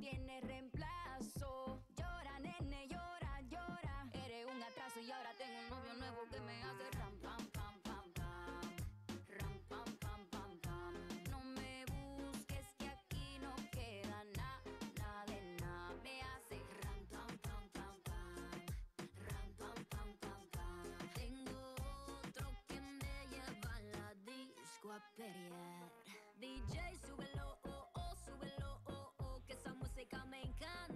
tiene reemplazo. Llora, nene, llora, llora. Eres un atraso y ahora tengo un novio nuevo que me hace ram, pam, pam, pam, pam. Ram, pam, pam, pam, pam. No me busques que aquí no queda nada, nada de nada. Me hace ram, pam, pam, pam, pam. Ram, pam, pam, pam, pam. Tengo otro que me lleva a la disco a pelear. DJ, música me encanta.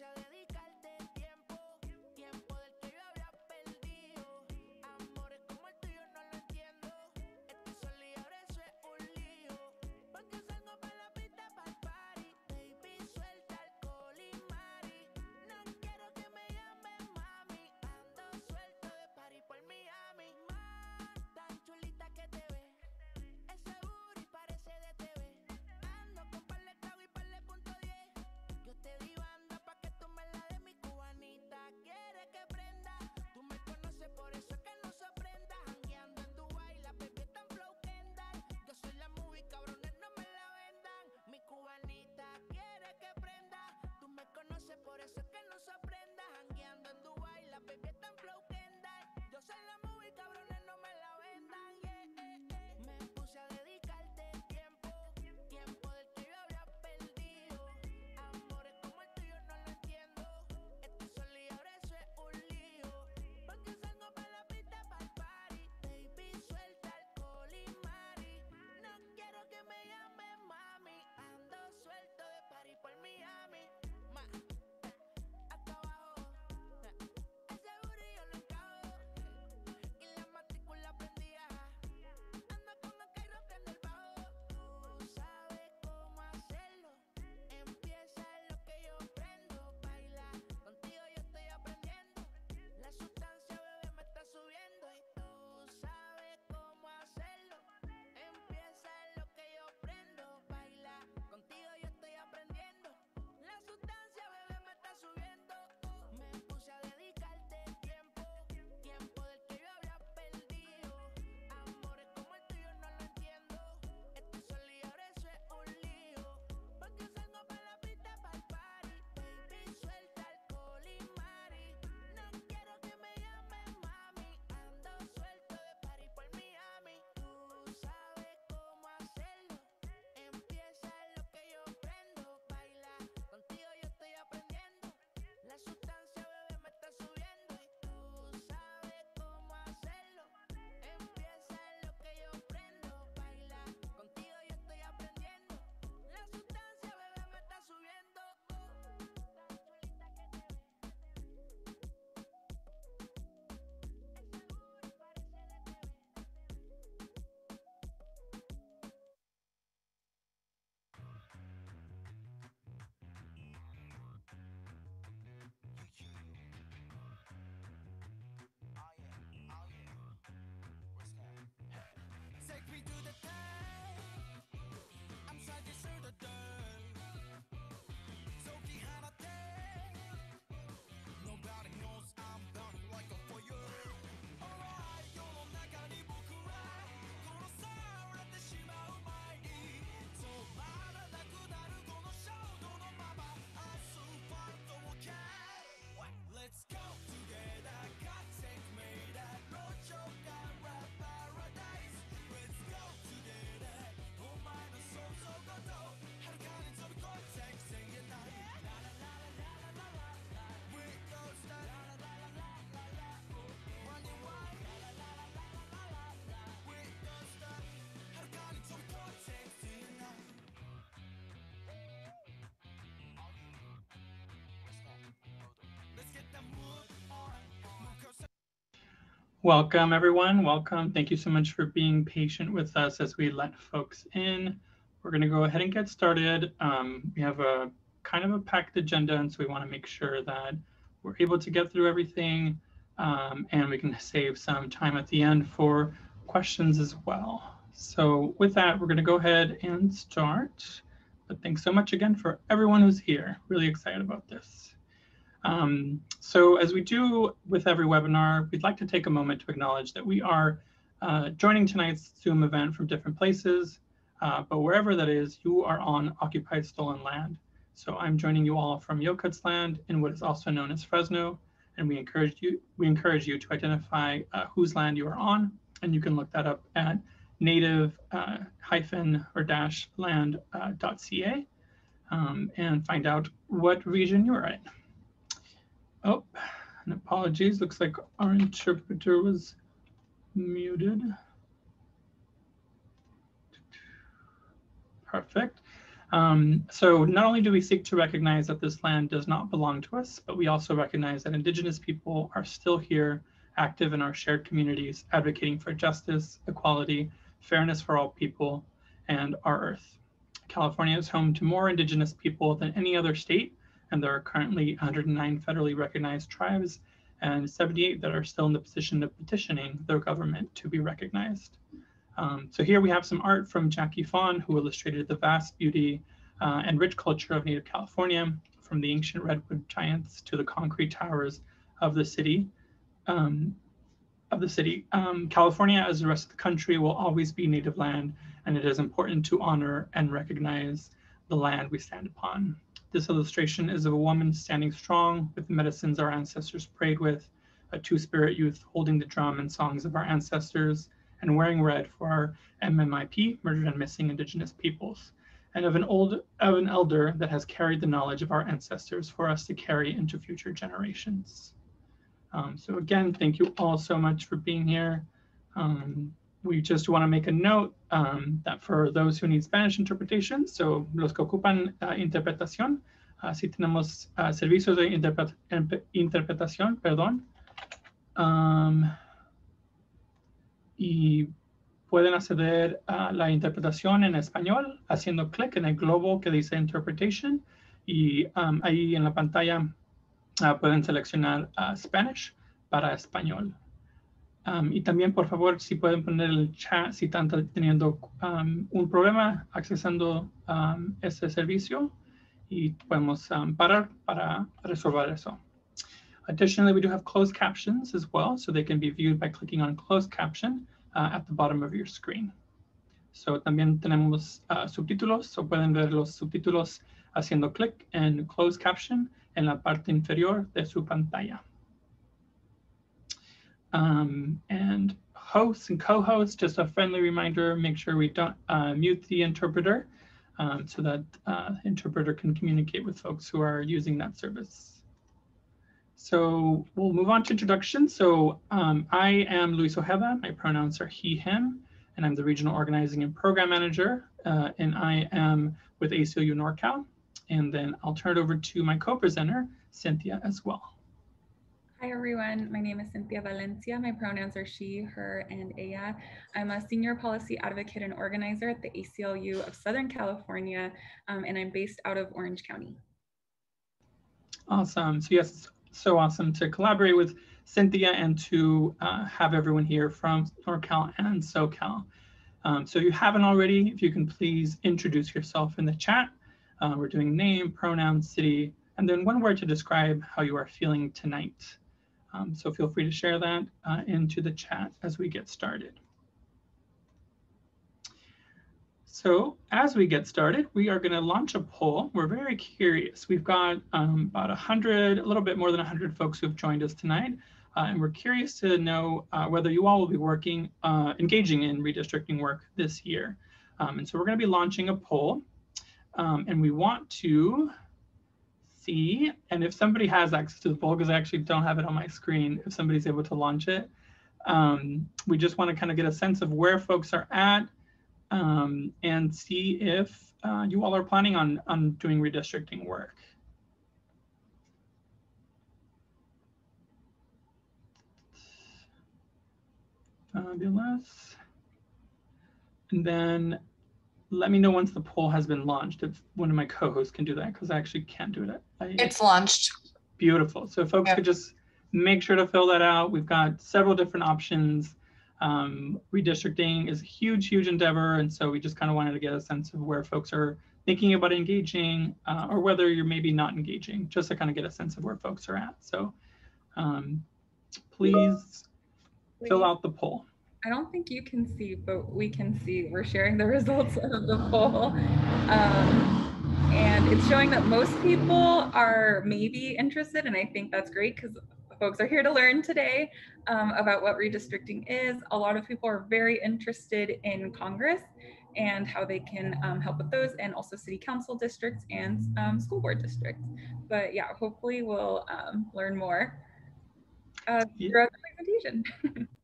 puse a dedicarte tiempo, tiempo del que yo había perdido. Amores como el tuyo no lo entiendo. Estoy solo y ahora eso es un lío. Porque salgo para la pista, para el party. Baby, suelta alcohol y. No quiero que me llamen mami. Ando suelto de party por Miami. Más tan chulita que te ves. Ese booty parece de TV. Ando con par de y par punto 10. Yo te digo. por eso Welcome, everyone. Welcome. Thank you so much for being patient with us as we let folks in. We're going to go ahead and get started. Um, we have a kind of a packed agenda, and so we want to make sure that we're able to get through everything um, and we can save some time at the end for questions as well. So with that, we're going to go ahead and start. But thanks so much again for everyone who's here. Really excited about this. Um, so as we do with every webinar, we'd like to take a moment to acknowledge that we are uh, joining tonight's Zoom event from different places, uh, but wherever that is, you are on occupied stolen land. So I'm joining you all from Yokuts land in what is also known as Fresno, and we encourage you we encourage you to identify uh, whose land you are on, and you can look that up at native uh, hyphen or dash land.ca uh, um, and find out what region you're in. Oh, and apologies. Looks like our interpreter was muted. Perfect. Um, so not only do we seek to recognize that this land does not belong to us, but we also recognize that Indigenous people are still here, active in our shared communities, advocating for justice, equality, fairness for all people, and our Earth. California is home to more Indigenous people than any other state, and there are currently 109 federally recognized tribes and 78 that are still in the position of petitioning their government to be recognized. Um, so here we have some art from Jackie Fawn, who illustrated the vast beauty uh, and rich culture of native California, from the ancient redwood giants to the concrete towers of the city. Um, of the city. Um, California, as the rest of the country, will always be native land, and it is important to honor and recognize the land we stand upon. This illustration is of a woman standing strong with the medicines our ancestors prayed with, a two-spirit youth holding the drum and songs of our ancestors, and wearing red for our MMIP, Murdered and Missing Indigenous Peoples, and of an old of an elder that has carried the knowledge of our ancestors for us to carry into future generations. Um, so again, thank you all so much for being here. Um, we just want to make a note um, that for those who need Spanish interpretation, so los que ocupan uh, interpretación, uh, si tenemos uh, servicios de interpre interpretación, perdón, um, y pueden acceder a la interpretación en español haciendo clic en el globo que dice Interpretation y um, ahí en la pantalla pueden seleccionar Spanish para español. Um, y también, por favor, si pueden poner el chat si están teniendo un problema accesando um, ese servicio y podemos parar para resolver eso. Additionally, we do have closed captions as well, so they can be viewed by clicking on closed caption uh, at the bottom of your screen. So también tenemos uh, subtítulos, so pueden ver los subtítulos haciendo clic en closed caption en la parte inferior de su pantalla. Um, and hosts and co-hosts, just a friendly reminder, make sure we don't uh, mute the interpreter um, so that uh, interpreter can communicate with folks who are using that service. So we'll move on to introduction. So um, I am Luis Ojeda, my pronouns are he, him, and I'm the regional organizing and program manager, uh, and I am with ACLU NorCal. And then I'll turn it over to my co-presenter, Cynthia, as well. Hi, everyone. My name is Cynthia Valencia. My pronouns are she, her, and ella. I'm a senior policy advocate and organizer at the ACLU of Southern California, um, and I'm based out of Orange County. Awesome. So yes, so awesome to collaborate with Cynthia and to uh, have everyone here from NorCal and SoCal. Um, so if you haven't already, if you can please introduce yourself in the chat. Uh, we're doing name, pronoun, city, and then one word to describe how you are feeling tonight. Um, so feel free to share that uh, into the chat as we get started. So as we get started, we are going to launch a poll. We're very curious. We've got um, about 100, a little bit more than 100 folks who have joined us tonight. Uh, and we're curious to know uh, whether you all will be working, uh, engaging in redistricting work this year. Um, and so we're going to be launching a poll. Um, and we want to see. And if somebody has access to the poll, because I actually don't have it on my screen, if somebody's able to launch it, um, we just want to kind of get a sense of where folks are at um, and see if uh, you all are planning on, on doing redistricting work. Fabulous. And then let me know once the poll has been launched if one of my co-hosts can do that because I actually can't do it. I, It's launched. beautiful. So folks Yep. could just make sure to fill that out. We've got several different options. Um, redistricting is a huge, huge endeavor. And so we just kind of wanted to get a sense of where folks are thinking about engaging uh, or whether you're maybe not engaging, just to kind of get a sense of where folks are at. So um, please fill out the poll. I don't think you can see, but we can see. We're sharing the results of the poll. Um, and it's showing that most people are maybe interested, and I think that's great because folks are here to learn today um, about what redistricting is. A lot of people are very interested in Congress and how they can um, help with those, and also city council districts and um, school board districts. But yeah, hopefully we'll um, learn more uh, throughout the presentation.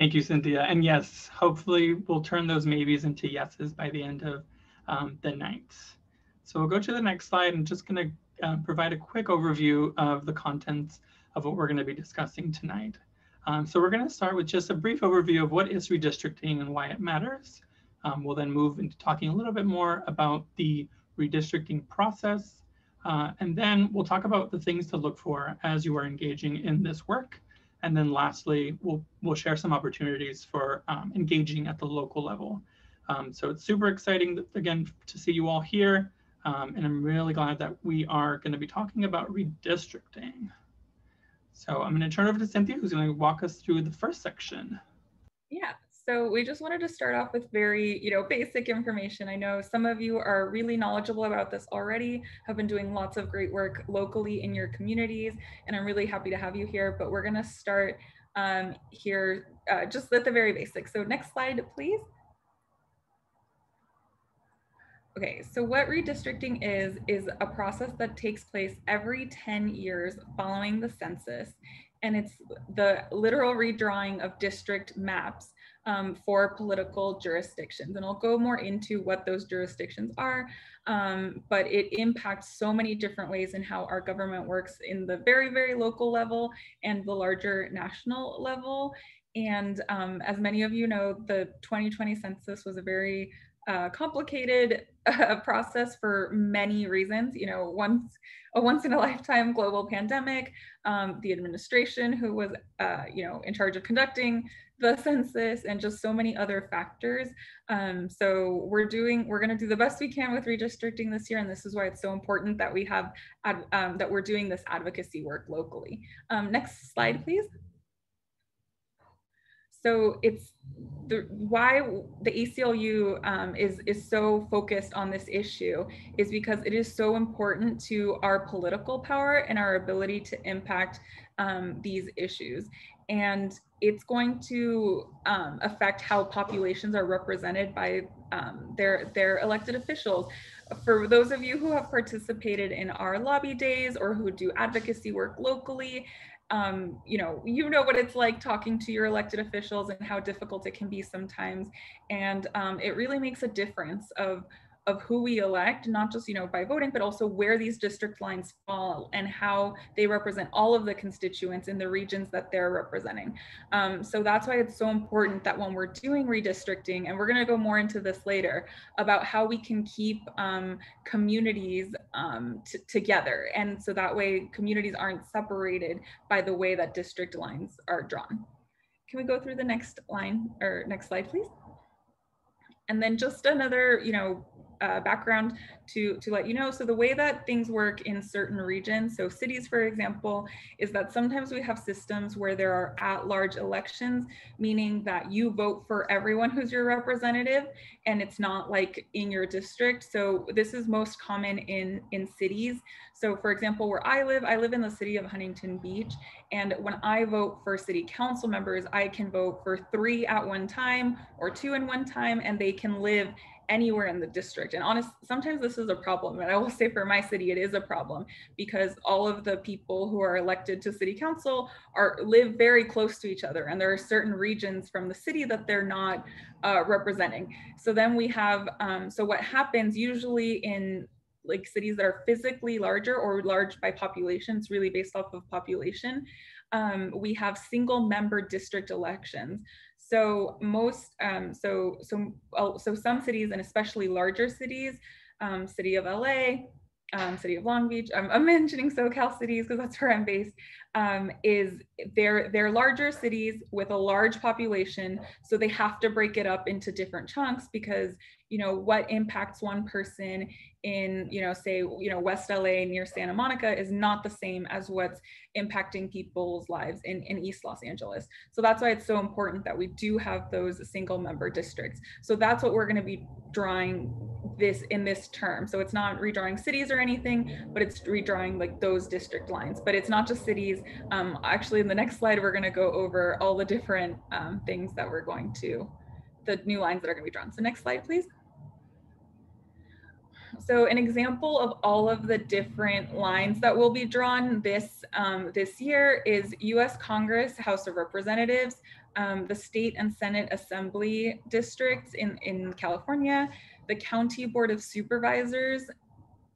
Thank you, Cynthia. And yes, hopefully we'll turn those maybes into yeses by the end of um, the night. So we'll go to the next slide and just going to uh, provide a quick overview of the contents of what we're going to be discussing tonight. Um, so we're going to start with just a brief overview of what is redistricting and why it matters. Um, we'll then move into talking a little bit more about the redistricting process. Uh, and then we'll talk about the things to look for as you are engaging in this work. And then lastly, we'll, we'll share some opportunities for um, engaging at the local level. Um, so it's super exciting, again, to see you all here. Um, and I'm really glad that we are going to be talking about redistricting. So I'm going to turn over to Cynthia, who's going to walk us through the first section. Yeah, so we just wanted to start off with very, you know, basic information. I know some of you are really knowledgeable about this already, have been doing lots of great work locally in your communities, and I'm really happy to have you here. But we're gonna start um, here uh, just at the very basics. So next slide, please. Okay, so what redistricting is, is a process that takes place every 10 years following the census. And it's the literal redrawing of district maps um, for political jurisdictions. And I'll go more into what those jurisdictions are, um, but it impacts so many different ways in how our government works in the very, very local level and the larger national level. And um, as many of you know, the 2020 census was a very uh, complicated uh, process for many reasons. You know, once a once in a lifetime global pandemic, um, the administration who was, uh, you know, in charge of conducting the census, and just so many other factors. Um, so we're doing, we're going to do the best we can with redistricting this year, and this is why it's so important that we have ad, um, that we're doing this advocacy work locally. Um, next slide, please so it's the why the ACLU um, is is so focused on this issue is because it is so important to our political power and our ability to impact um, these issues, and it's going to um, affect how populations are represented by um, their their elected officials. For those of you who have participated in our lobby days or who do advocacy work locally, um, you know, you know what it's like talking to your elected officials and how difficult it can be sometimes. And um, it really makes a difference of of who we elect, not just you know by voting, but also where these district lines fall and how they represent all of the constituents in the regions that they're representing. Um, so that's why it's so important that when we're doing redistricting, and we're going to go more into this later about how we can keep um, communities um, together, and so that way communities aren't separated by the way that district lines are drawn. Can we go through the next line or next slide, please? And then just another, you know, uh, background to, to let you know. So the way that things work in certain regions, so cities, for example, is that sometimes we have systems where there are at-large elections, meaning that you vote for everyone who's your representative, and it's not like in your district. So this is most common in, in cities. So for example, where I live, I live in the city of Huntington Beach, and when I vote for city council members, I can vote for three at one time or two in one time, and they can live anywhere in the district. And honest, sometimes this is a problem. And I will say for my city, it is a problem because all of the people who are elected to city council are live very close to each other. And there are certain regions from the city that they're not uh, representing. So then we have, um, so what happens usually in like cities that are physically larger or large by population, it's really based off of population. Um, we have single member district elections. So most, um, so so so some cities and especially larger cities, um, city of LA, um, city of Long Beach, I'm, I'm mentioning SoCal cities because that's where I'm based, um, is they're, they're larger cities with a large population. So they have to break it up into different chunks because, you know, what impacts one person in, you know, say, you know, West LA near Santa Monica is not the same as what's impacting people's lives in, in East Los Angeles. So that's why it's so important that we do have those single member districts. So that's what we're going to be drawing this in this term. So it's not redrawing cities or anything, but it's redrawing like those district lines. But it's not just cities. Um, actually, in the next slide, we're going to go over all the different um, things that we're going to, the new lines that are going to be drawn. So next slide, please. So an example of all of the different lines that will be drawn this, um, this year is US Congress, House of Representatives, um, the state and Senate Assembly districts in, in California, the County Board of Supervisors,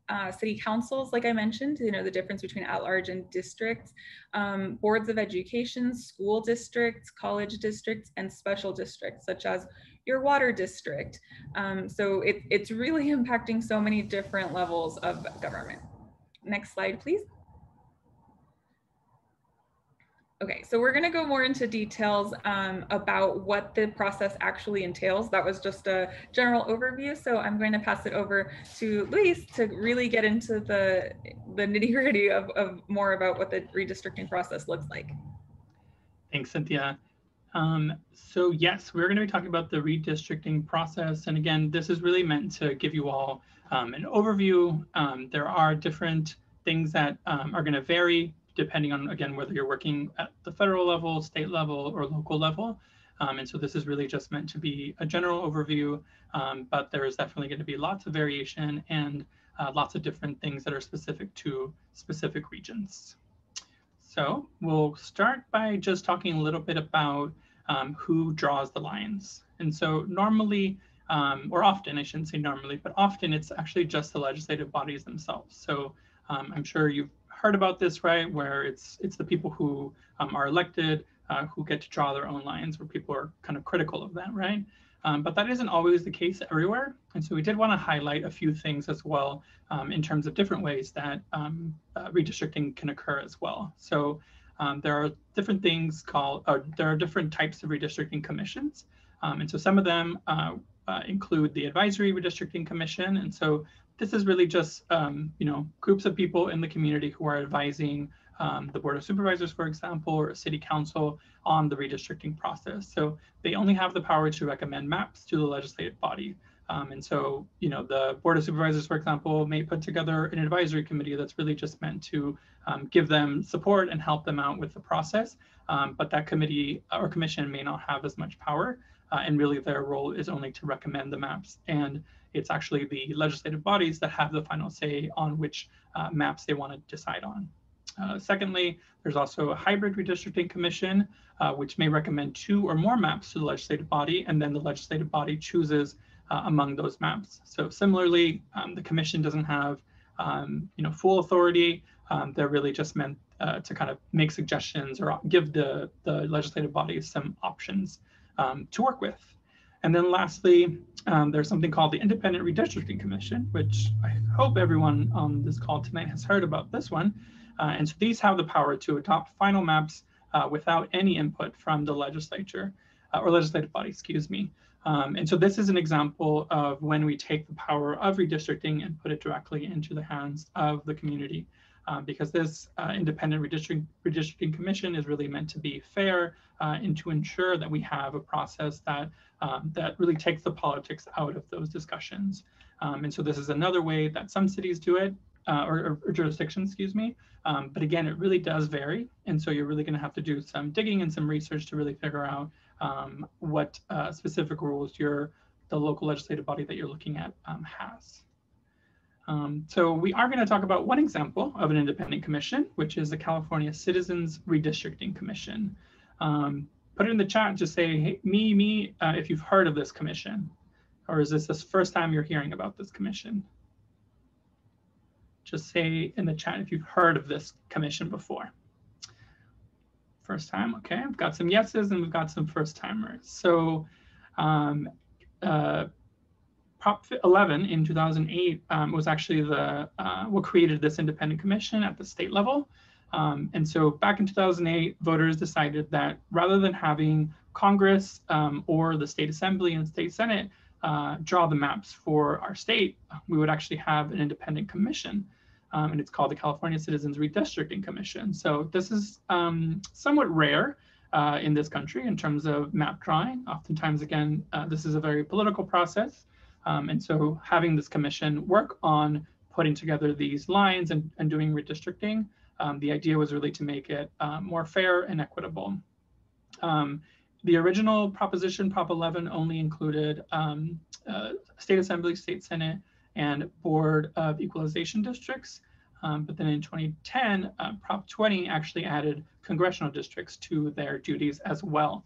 uh, city councils, like I mentioned, you know, the difference between at-large and districts, um, boards of education, school districts, college districts, and special districts, such as your water district. Um, so it, it's really impacting so many different levels of government. Next slide, please. Okay, so we're going to go more into details um, about what the process actually entails. That was just a general overview. So I'm going to pass it over to Luis to really get into the, the nitty gritty of, of more about what the redistricting process looks like. Thanks, Cynthia. Um, so yes, we're going to be talking about the redistricting process. And again, this is really meant to give you all um, an overview. Um, there are different things that um, are going to vary depending on, again, whether you're working at the federal level, state level, or local level. Um, and so this is really just meant to be a general overview, um, but there is definitely going to be lots of variation and uh, lots of different things that are specific to specific regions. So we'll start by just talking a little bit about um, who draws the lines. And so normally, um, or often, I shouldn't say normally, but often it's actually just the legislative bodies themselves. So um, I'm sure you've heard about this, right? Where it's it's the people who um, are elected uh, who get to draw their own lines, where people are kind of critical of that, right? Um, but that isn't always the case everywhere. And so we did want to highlight a few things as well um, in terms of different ways that um, uh, redistricting can occur as well. So um, there are different things called, uh, there are different types of redistricting commissions. Um, and so some of them uh, uh, include the Advisory Redistricting Commission. And so this is really just, um, you know, groups of people in the community who are advising um, the Board of Supervisors, for example, or city council on the redistricting process. So they only have the power to recommend maps to the legislative body. Um, and so, you know, the Board of Supervisors, for example, may put together an advisory committee that's really just meant to um, give them support and help them out with the process. Um, but that committee or commission may not have as much power. Uh, and really their role is only to recommend the maps. And it's actually the legislative bodies that have the final say on which uh, maps they want to decide on. Uh, secondly, there's also a hybrid redistricting commission, uh, which may recommend two or more maps to the legislative body, and then the legislative body chooses uh, among those maps. So similarly, um, the commission doesn't have um, you know, full authority. Um, they're really just meant uh, to kind of make suggestions or give the, the legislative body some options um, to work with. And then lastly, um, there's something called the Independent Redistricting Commission, which I hope everyone on this call tonight has heard about this one. Uh, and so these have the power to adopt final maps uh, without any input from the legislature uh, or legislative body, excuse me. Um, and so this is an example of when we take the power of redistricting and put it directly into the hands of the community. Um, because this uh, independent redistricting, redistricting commission is really meant to be fair uh, and to ensure that we have a process that um, that really takes the politics out of those discussions. Um, and so this is another way that some cities do it, uh, or, or, jurisdictions, excuse me. Um, but again, it really does vary. And so you're really going to have to do some digging and some research to really figure out um, what uh, specific rules your the local legislative body that you're looking at um, has. Um, so we are going to talk about one example of an independent commission, which is the California Citizens Redistricting Commission. Um, put it in the chat, just say, hey, me, me, uh, if you've heard of this commission, or is this the first time you're hearing about this commission? Just say in the chat if you've heard of this commission before. First time, okay. I've got some yeses and we've got some first timers. So um, uh, Prop 11 in 2008 um, was actually the uh, what created this independent commission at the state level. Um, and so back in 2008, voters decided that rather than having Congress um, or the state assembly and state senate uh, draw the maps for our state, we would actually have an independent commission. Um, and it's called the California Citizens Redistricting Commission. So this is um, somewhat rare uh, in this country in terms of map drawing. Oftentimes, again, uh, this is a very political process. Um, and so having this commission work on putting together these lines and, and doing redistricting, um, the idea was really to make it uh, more fair and equitable. Um, the original proposition, Prop 11, only included um, uh, state assembly, state senate, and board of equalization districts. Um, but then in 2010, uh, Prop 20 actually added congressional districts to their duties as well.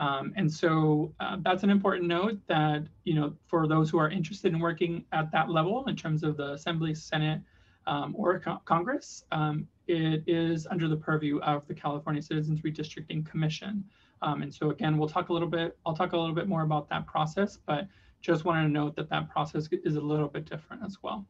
Um, and so uh, that's an important note that, you know, for those who are interested in working at that level in terms of the Assembly, Senate, um, or co Congress, um, it is under the purview of the California Citizens Redistricting Commission. Um, and so again, we'll talk a little bit, I'll talk a little bit more about that process, but just wanted to note that that process is a little bit different as well.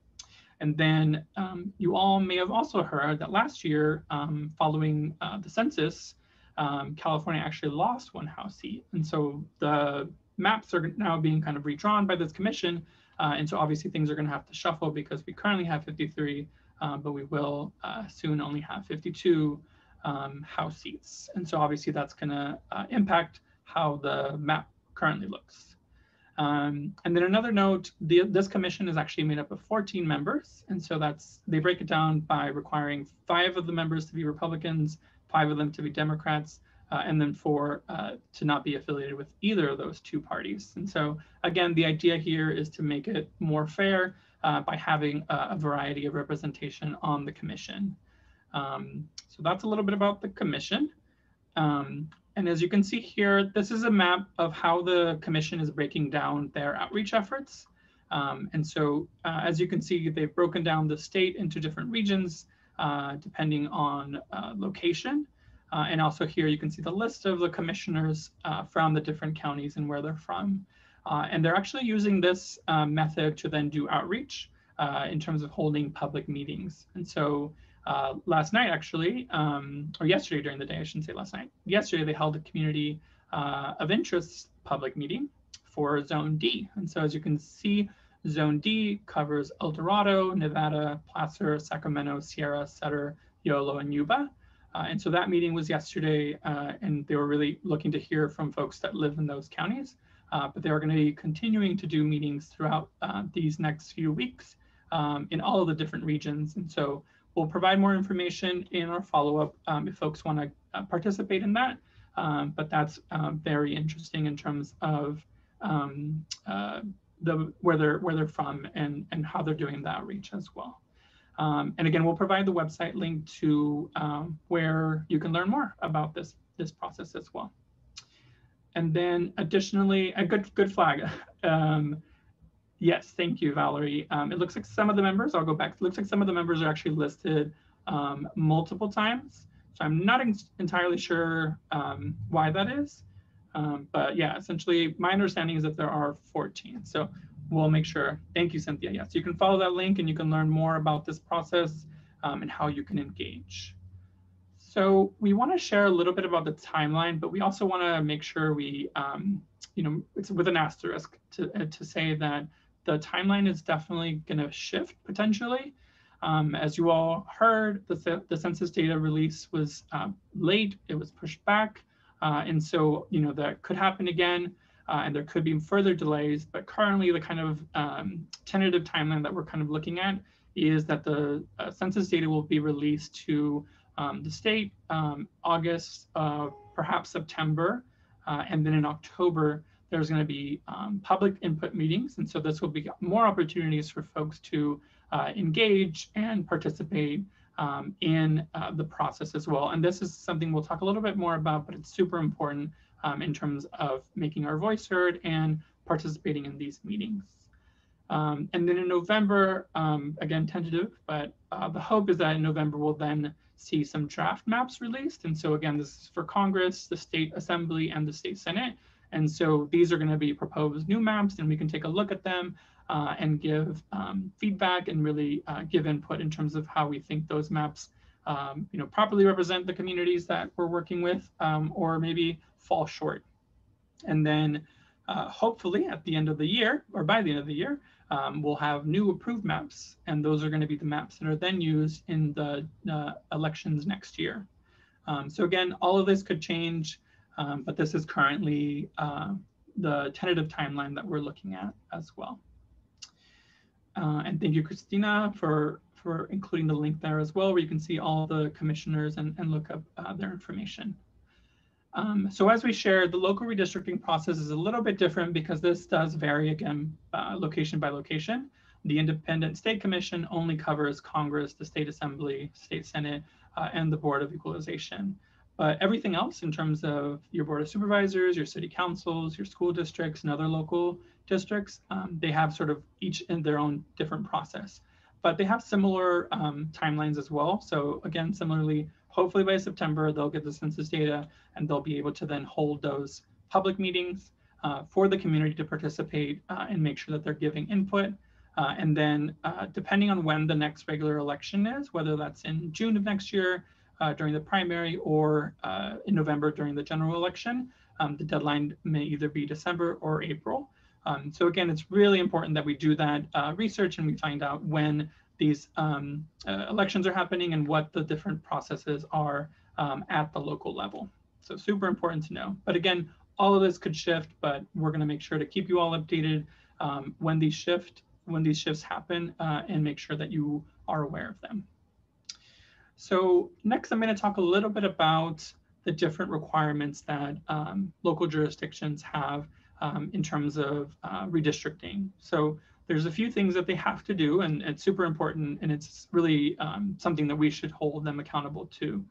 And then um, you all may have also heard that last year, um, following uh, the census, um, California actually lost one House seat. And so the maps are now being kind of redrawn by this commission. Uh, and so obviously things are going to have to shuffle because we currently have 53, uh, but we will uh, soon only have 52 um, House seats. And so obviously that's going to uh, impact how the map currently looks. Um, and then another note, the, this commission is actually made up of 14 members. And so that's, they break it down by requiring five of the members to be Republicans, five of them to be Democrats, uh, and then four uh, to not be affiliated with either of those two parties. And so again, the idea here is to make it more fair uh, by having a, a, variety of representation on the commission. Um, so that's a little bit about the commission. Um, and as you can see here, this is a map of how the commission is breaking down their outreach efforts. Um, and so uh, as you can see, they've broken down the state into different regions depending on uh, location. Uh, and also here you can see the list of the commissioners uh, from the different counties and where they're from. Uh, and they're actually using this method to then do outreach in terms of holding public meetings. And so uh, last night, actually, um, or yesterday during the day, I shouldn't say last night. Yesterday, they held a community uh, of interest public meeting for Zone D. And so as you can see, Zone D covers El Dorado, Nevada, Placer, Sacramento, Sierra, Sutter, Yolo, and Yuba. Uh, and so that meeting was yesterday, uh, and they were really looking to hear from folks that live in those counties. Uh, but they are going to be continuing to do meetings throughout uh, these next few weeks um, in all of the different regions. And so We'll provide more information in our follow-up um, if folks want to uh, participate in that. Um, but that's uh, very interesting in terms of um, uh, the where they're where they're from and and how they're doing the outreach as well. Um, and again, we'll provide the website link to um, where you can learn more about this this process as well. And then additionally, a good good flag. Um, Yes, thank you, Valerie. Um, it looks like some of the members, I'll go back, it looks like some of the members are actually listed um, multiple times. So I'm not entirely sure um, why that is. Um, but yeah, essentially my understanding is that there are 14. So we'll make sure, thank you, Cynthia. Yes, you can follow that link and you can learn more about this process um, and how you can engage. So we want to share a little bit about the timeline, but we also want to make sure we, um, you know, it's with an asterisk to, uh, to say that the timeline is definitely going to shift potentially. Um, as you all heard, the, the census data release was uh, late, it was pushed back. Uh, and so, you know, that could happen again uh, and there could be further delays, but currently the kind of um, tentative timeline that we're kind of looking at is that the uh, census data will be released to um, the state um, August, perhaps September, uh, and then in October, there's going to be um, public input meetings. And so this will be more opportunities for folks to uh, engage and participate um, in uh, the process as well. And this is something we'll talk a little bit more about, but it's super important um, in terms of making our voice heard and participating in these meetings. Um, and then in November, um, again, tentative, but uh, the hope is that in November we'll then see some draft maps released. And so again, this is for Congress, the state assembly, and the state senate. And so these are going to be proposed new maps, and we can take a look at them uh, and give um, feedback and really uh, give input in terms of how we think those maps, um, you know, properly represent the communities that we're working with, um, or maybe fall short. And then uh, hopefully at the end of the year, or by the end of the year, um, we'll have new approved maps, and those are going to be the maps that are then used in the uh, elections next year. Um, so again, all of this could change, um, but this is currently uh, the tentative timeline that we're looking at as well. Uh, and thank you, Christina, for, for including the link there as well, where you can see all the commissioners and, and look up uh, their information. Um, so as we shared, the local redistricting process is a little bit different because this does vary again, uh, location by location. The Independent State Commission only covers Congress, the State Assembly, State Senate, uh, and the Board of Equalization. But everything else in terms of your Board of Supervisors, your city councils, your school districts, and other local districts, um, they have sort of each in their own different process. But they have similar um, timelines as well. So again, similarly, hopefully by September, they'll get the census data and they'll be able to then hold those public meetings uh, for the community to participate uh, and make sure that they're giving input. Uh, and then uh, depending on when the next regular election is, whether that's in June of next year uh, during the primary or uh, in November during the general election, um, the deadline may either be December or April. Um, so again, it's really important that we do that research and we find out when these um, uh, elections are happening and what the different processes are um, at the local level. So super important to know. But again, all of this could shift, but we're going to make sure to keep you all updated um, when these shift, when these shifts happen, uh, and make sure that you are aware of them. So next, I'm going to talk a little bit about the different requirements that um, local jurisdictions have um, in terms of uh, redistricting. So there's a few things that they have to do, and it's super important, and it's really um, something that we should hold them accountable to.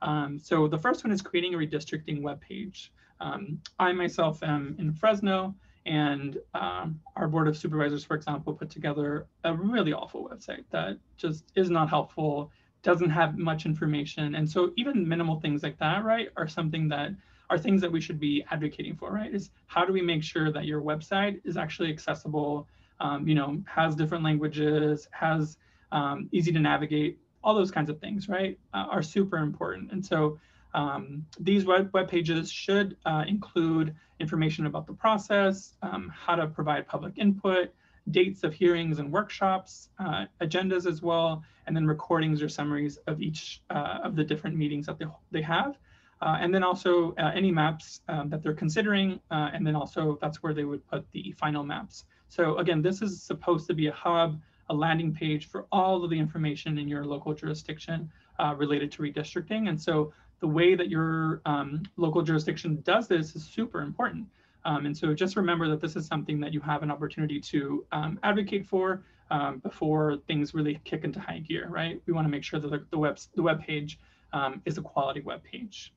Um, so the first one is creating a redistricting webpage. Um, I myself am in Fresno, and um, our board of supervisors, for example, put together a really awful website that just is not helpful, doesn't have much information, and so even minimal things like that, right, are something that are things that we should be advocating for, right? Is how do we make sure that your website is actually accessible um, you know, has different languages, has um, easy to navigate, all those kinds of things, right, uh, are super important. And so um, these web, web pages should uh, include information about the process, um, how to provide public input, dates of hearings and workshops, uh, agendas as well, and then recordings or summaries of each uh, of the different meetings that they, they have. Uh, and then also uh, any maps um, that they're considering, uh, and then also that's where they would put the final maps. So again, this is supposed to be a hub, a landing page for all of the information in your local jurisdiction uh, related to redistricting. And so the way that your um, local jurisdiction does this is super important. Um, and so just remember that this is something that you have an opportunity to um, advocate for um, before things really kick into high gear, right? We want to make sure that the, the, web, the web page um, is a quality web page.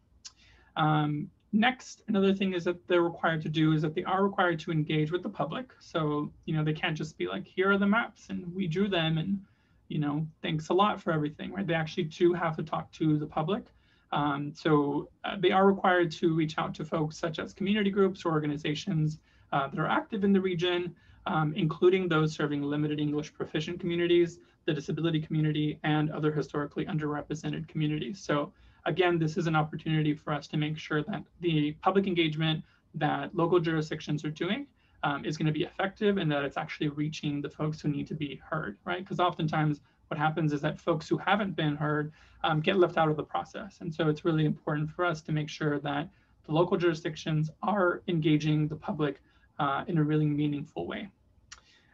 Um, Next, another thing is that they're required to do is that they are required to engage with the public. So, you know, they can't just be like, here are the maps and we drew them and, you know, thanks a lot for everything, right? They actually do have to talk to the public. Um, so uh, they are required to reach out to folks such as community groups or organizations uh, that are active in the region, um, including those serving limited English proficient communities, the disability community, and other historically underrepresented communities. So again, this is an opportunity for us to make sure that the public engagement that local jurisdictions are doing um, is going to be effective and that it's actually reaching the folks who need to be heard, right? Because oftentimes what happens is that folks who haven't been heard um, get left out of the process. And so it's really important for us to make sure that the local jurisdictions are engaging the public uh, in a really meaningful way.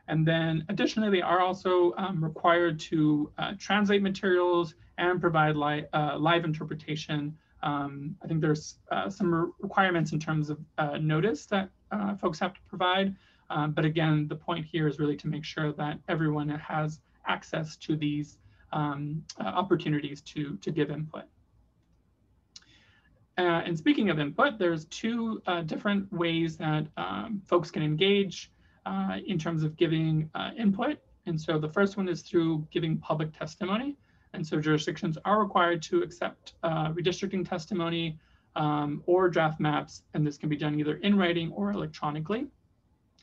And then additionally, they are also um, required to uh, translate materials and provide li uh, live interpretation. Um, I think there's uh, some re requirements in terms of uh, notice that uh, folks have to provide. Um, but again, the point here is really to make sure that everyone has access to these um, uh, opportunities to, to give input. and speaking of input, there's two different ways that um, folks can engage uh, in terms of giving uh, input. And so the first one is through giving public testimony. And so jurisdictions are required to accept uh, redistricting testimony um, or draft maps, and this can be done either in writing or electronically.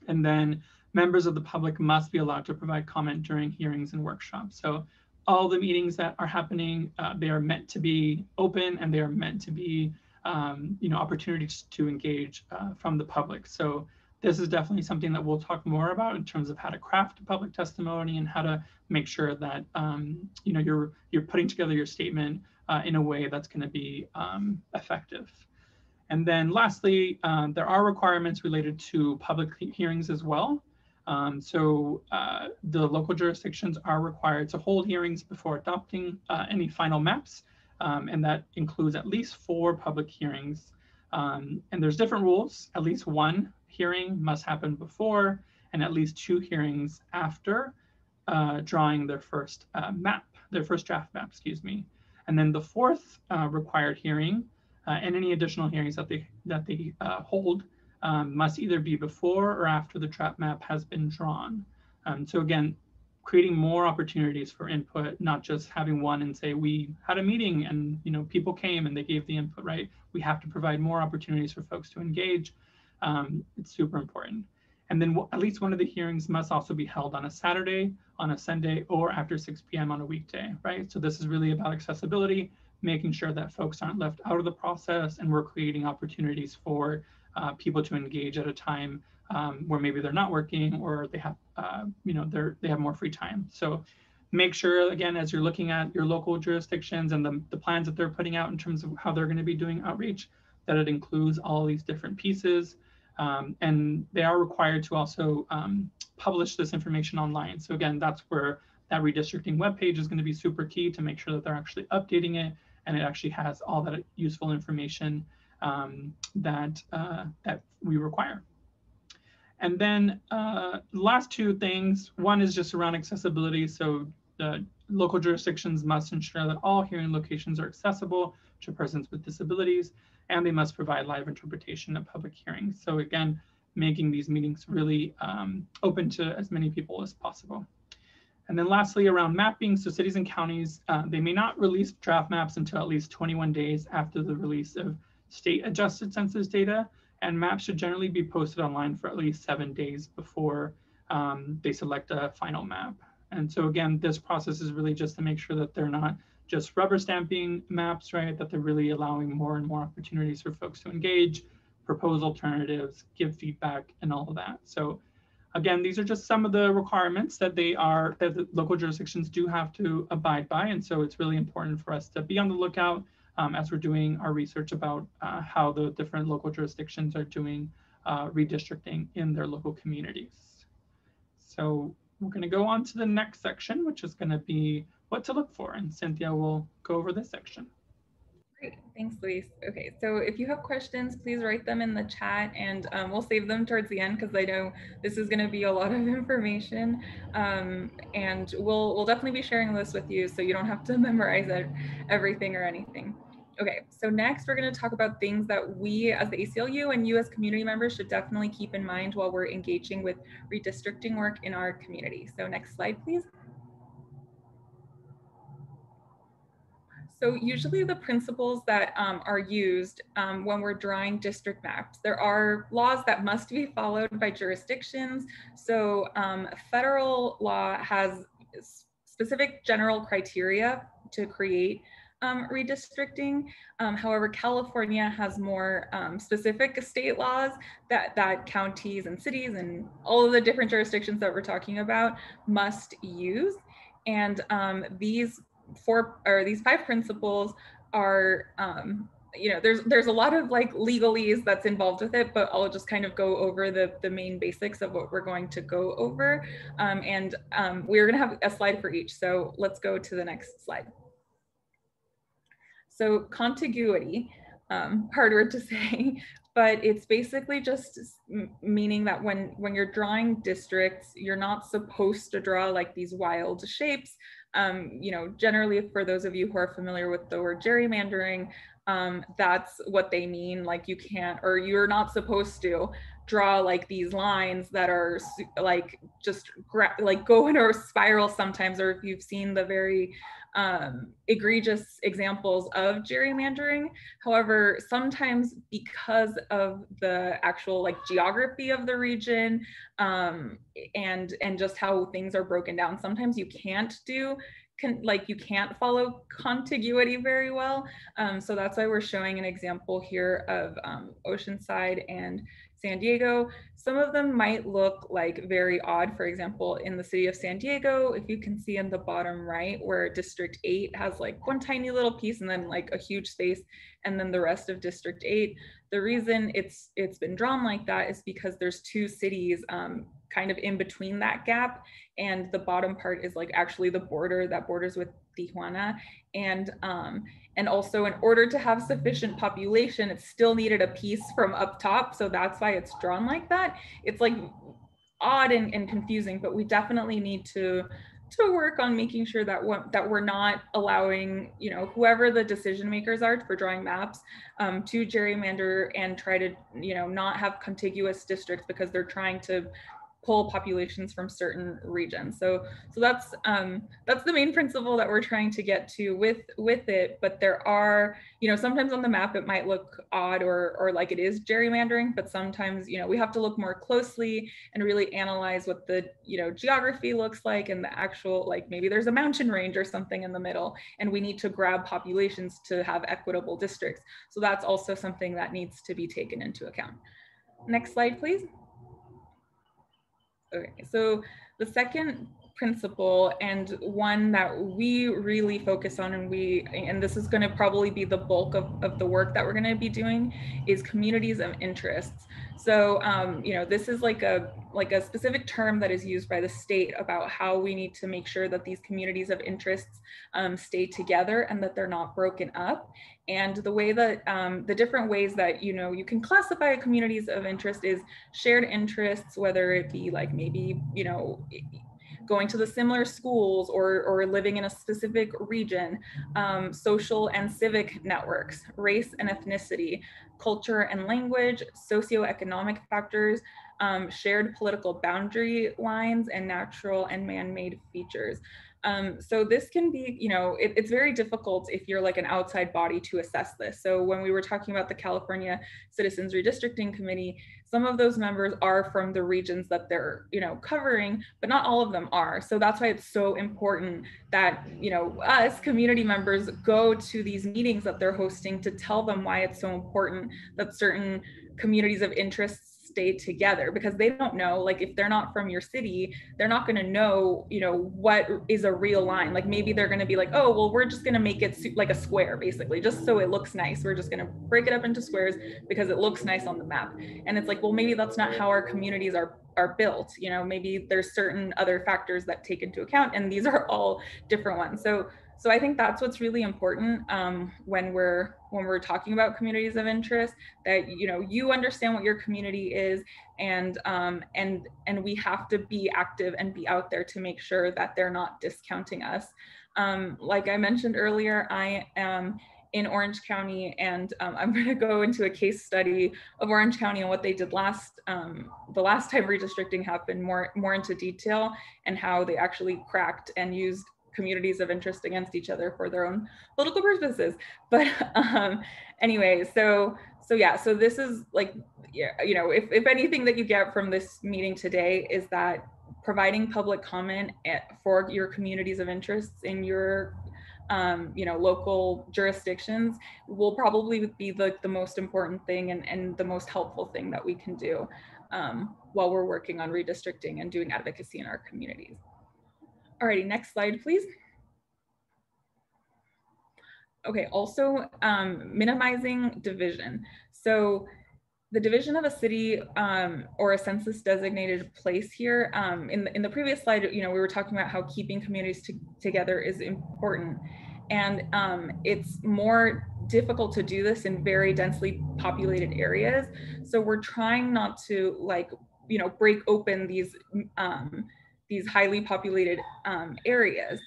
And then members of the public must be allowed to provide comment during hearings and workshops. So all the meetings that are happening, uh, they are meant to be open and they are meant to be, um, you know, opportunities to engage uh, from the public. So this is definitely something that we'll talk more about in terms of how to craft public testimony and how to make sure that um, you know you're you're putting together your statement uh, in a way that's going to be um, effective. And then lastly, uh, there are requirements related to public hearings as well. Um, so uh, the local jurisdictions are required to hold hearings before adopting uh, any final maps, um, and that includes at least four public hearings. Um, and there's different rules. At least one hearing must happen before, and at least two hearings after uh, drawing their first uh, map, their first draft map, excuse me. And then the fourth uh, required hearing uh, and any additional hearings that they that they hold um, must either be before or after the draft map has been drawn. Um, so again, creating more opportunities for input, not just having one and say we had a meeting and you know people came and they gave the input. Right? We have to provide more opportunities for folks to engage. Um, it's super important. And then at least one of the hearings must also be held on a Saturday, on a Sunday, or after 6 p.m. on a weekday, right? So this is really about accessibility, making sure that folks aren't left out of the process, and we're creating opportunities for uh, people to engage at a time um, where maybe they're not working or they have, uh, you know, they're they have more free time. So make sure again as you're looking at your local jurisdictions and the, the plans that they're putting out in terms of how they're going to be doing outreach, that it includes all these different pieces. Um, and they are required to also um, publish this information online. So again, that's where that redistricting webpage is going to be super key to make sure that they're actually updating it and it actually has all that useful information um, that, uh, that we require. And then uh, last two things, one is just around accessibility. So the local jurisdictions must ensure that all hearing locations are accessible to persons with disabilities and they must provide live interpretation at public hearings. So again, making these meetings really um, open to as many people as possible. And then lastly, around mapping, so cities and counties, uh, they may not release draft maps until at least 21 days after the release of state adjusted census data. And maps should generally be posted online for at least seven days before um, they select a final map. And so again, this process is really just to make sure that they're not just rubber stamping maps, right? That they're really allowing more and more opportunities for folks to engage, propose alternatives, give feedback, and all of that. So again, these are just some of the requirements that they are that the local jurisdictions do have to abide by. And so it's really important for us to be on the lookout um, as we're doing our research about uh, how the different local jurisdictions are doing uh, redistricting in their local communities. So we're going to go on to the next section, which is going to be what to look for. And Cynthia will go over this section. Great, thanks, Luis. Okay, so if you have questions, please write them in the chat and um, we'll save them towards the end because I know this is gonna be a lot of information. Um, and we'll, we'll definitely be sharing this with you so you don't have to memorize it, everything or anything. Okay, so next we're going to talk about things that we as the ACLU and you as community members should definitely keep in mind while we're engaging with redistricting work in our community. So next slide, please. So usually the principles that um, are used um, when we're drawing district maps, there are laws that must be followed by jurisdictions. So um, federal law has specific general criteria to create um, redistricting. Um, however, California has more um, specific state laws that, that counties and cities and all of the different jurisdictions that we're talking about must use. And um, these four or these five principles are um, you know there's there's a lot of like legalese that's involved with it but i'll just kind of go over the the main basics of what we're going to go over um, and um, we're going to have a slide for each so let's go to the next slide so contiguity, um, hard word to say, but it's basically just meaning that when, when you're drawing districts, you're not supposed to draw like these wild shapes. Um, you know, generally for those of you who are familiar with the word gerrymandering, um, that's what they mean. Like you can't, or you're not supposed to draw like these lines that are like just like go in a spiral sometimes, or if you've seen the very um, egregious examples of gerrymandering. However, sometimes because of the actual like geography of the region um, and and just how things are broken down, sometimes you can't do can, like you can't follow contiguity very well. Um, so that's why we're showing an example here of um, Oceanside and San Diego. Some of them might look like very odd. For example, in the city of San Diego, if you can see in the bottom right where District 8 has like one tiny little piece and then like a huge space and then the rest of District 8. The reason it's it's been drawn like that is because there's two cities um, kind of in between that gap and the bottom part is like actually the border that borders with Tijuana. And um, and also in order to have sufficient population it still needed a piece from up top so that's why it's drawn like that. It's like odd and, and confusing but we definitely need to to work on making sure that that we're not allowing you know whoever the decision makers are for drawing maps um, to gerrymander and try to you know not have contiguous districts because they're trying to pull populations from certain regions. So, so that's um, that's the main principle that we're trying to get to with with it. But there are, you know, sometimes on the map it might look odd or or like it is gerrymandering, but sometimes you know we have to look more closely and really analyze what the you know geography looks like and the actual like maybe there's a mountain range or something in the middle, and we need to grab populations to have equitable districts. So that's also something that needs to be taken into account. Next slide, please. Okay, so the second principle and one that we really focus on and we and this is going to probably be the bulk of, of the work that we're going to be doing is communities of interests. So um, you know this is like a like a specific term that is used by the state about how we need to make sure that these communities of interests um, stay together and that they're not broken up. And the way that um, the different ways that you know you can classify communities of interest is shared interests whether it be like maybe you know going to the similar schools or, or living in a specific region, um, social and civic networks, race and ethnicity, culture and language, socioeconomic factors, um, shared political boundary lines, and natural and man-made features. Um, so this can be, you know, it, it's very difficult if you're like an outside body to assess this. So when we were talking about the California Citizens Redistricting Committee, some of those members are from the regions that they're, you know, covering, but not all of them are. So that's why it's so important that, you know, us community members go to these meetings that they're hosting to tell them why it's so important that certain communities of interest stay together because they don't know like if they're not from your city they're not going to know you know what is a real line. Like maybe they're going to be like oh well we're just going to make it like a square basically just so it looks nice. We're just going to break it up into squares because it looks nice on the map. And it's like well maybe that's not how our communities are are built you know? Maybe there's certain other factors that take into account and these are all different ones. So so I think that's what's really important um, when we're when we're talking about communities of interest. That you know you understand what your community is, and um, and and we have to be active and be out there to make sure that they're not discounting us. Um, like I mentioned earlier, I am in Orange County, and um, I'm going to go into a case study of Orange County and what they did last um, the last time redistricting happened more more into detail and how they actually cracked and used communities of interest against each other for their own political purposes. But um, anyway, so so yeah, so this is like, yeah, you know, if, if anything that you get from this meeting today is that providing public comment at, for your communities of interest in your um, you know, local jurisdictions will probably be the, the most important thing and, and the most helpful thing that we can do um, while we're working on redistricting and doing advocacy in our communities. Alrighty, next slide, please. Okay, also um, minimizing division. So the division of a city um, or a census designated place here, um, in, the, in the previous slide, you know, we were talking about how keeping communities to, together is important. And um, it's more difficult to do this in very densely populated areas. So we're trying not to like, you know, break open these um, these highly populated um, areas.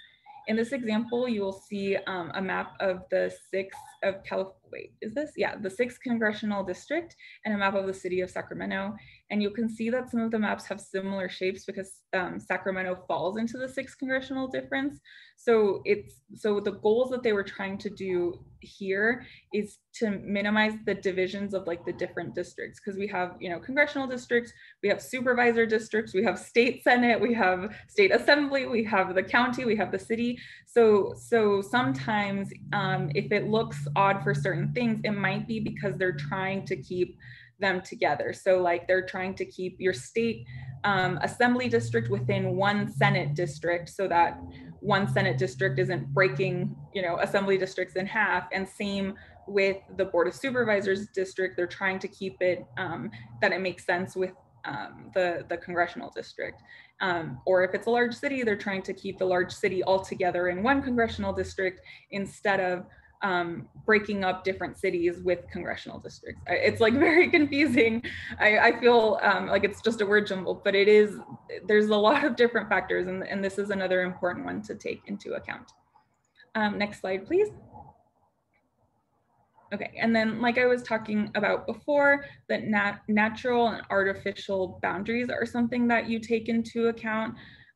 In this example, you will see um, a map of the six of California, wait, is this? Yeah, the sixth congressional district and a map of the city of Sacramento. And you can see that some of the maps have similar shapes because um, Sacramento falls into the sixth congressional difference. So it's so the goals that they were trying to do here is to minimize the divisions of like the different districts because we have you know congressional districts, we have supervisor districts, we have state senate, we have state assembly, we have the county, we have the city. So so sometimes um, if it looks odd for certain things, it might be because they're trying to keep them together. So like they're trying to keep your state um, assembly district within one Senate district so that one Senate district isn't breaking, you know, assembly districts in half and same with the Board of Supervisors district, they're trying to keep it um, that it makes sense with um, the, the congressional district. Um, or if it's a large city, they're trying to keep the large city all together in one congressional district instead of um, breaking up different cities with congressional districts. It's like very confusing. I, I feel um, like it's just a word jumble, but it is, there's a lot of different factors and, and this is another important one to take into account. Um, next slide, please. Okay, and then like I was talking about before, that nat natural and artificial boundaries are something that you take into account.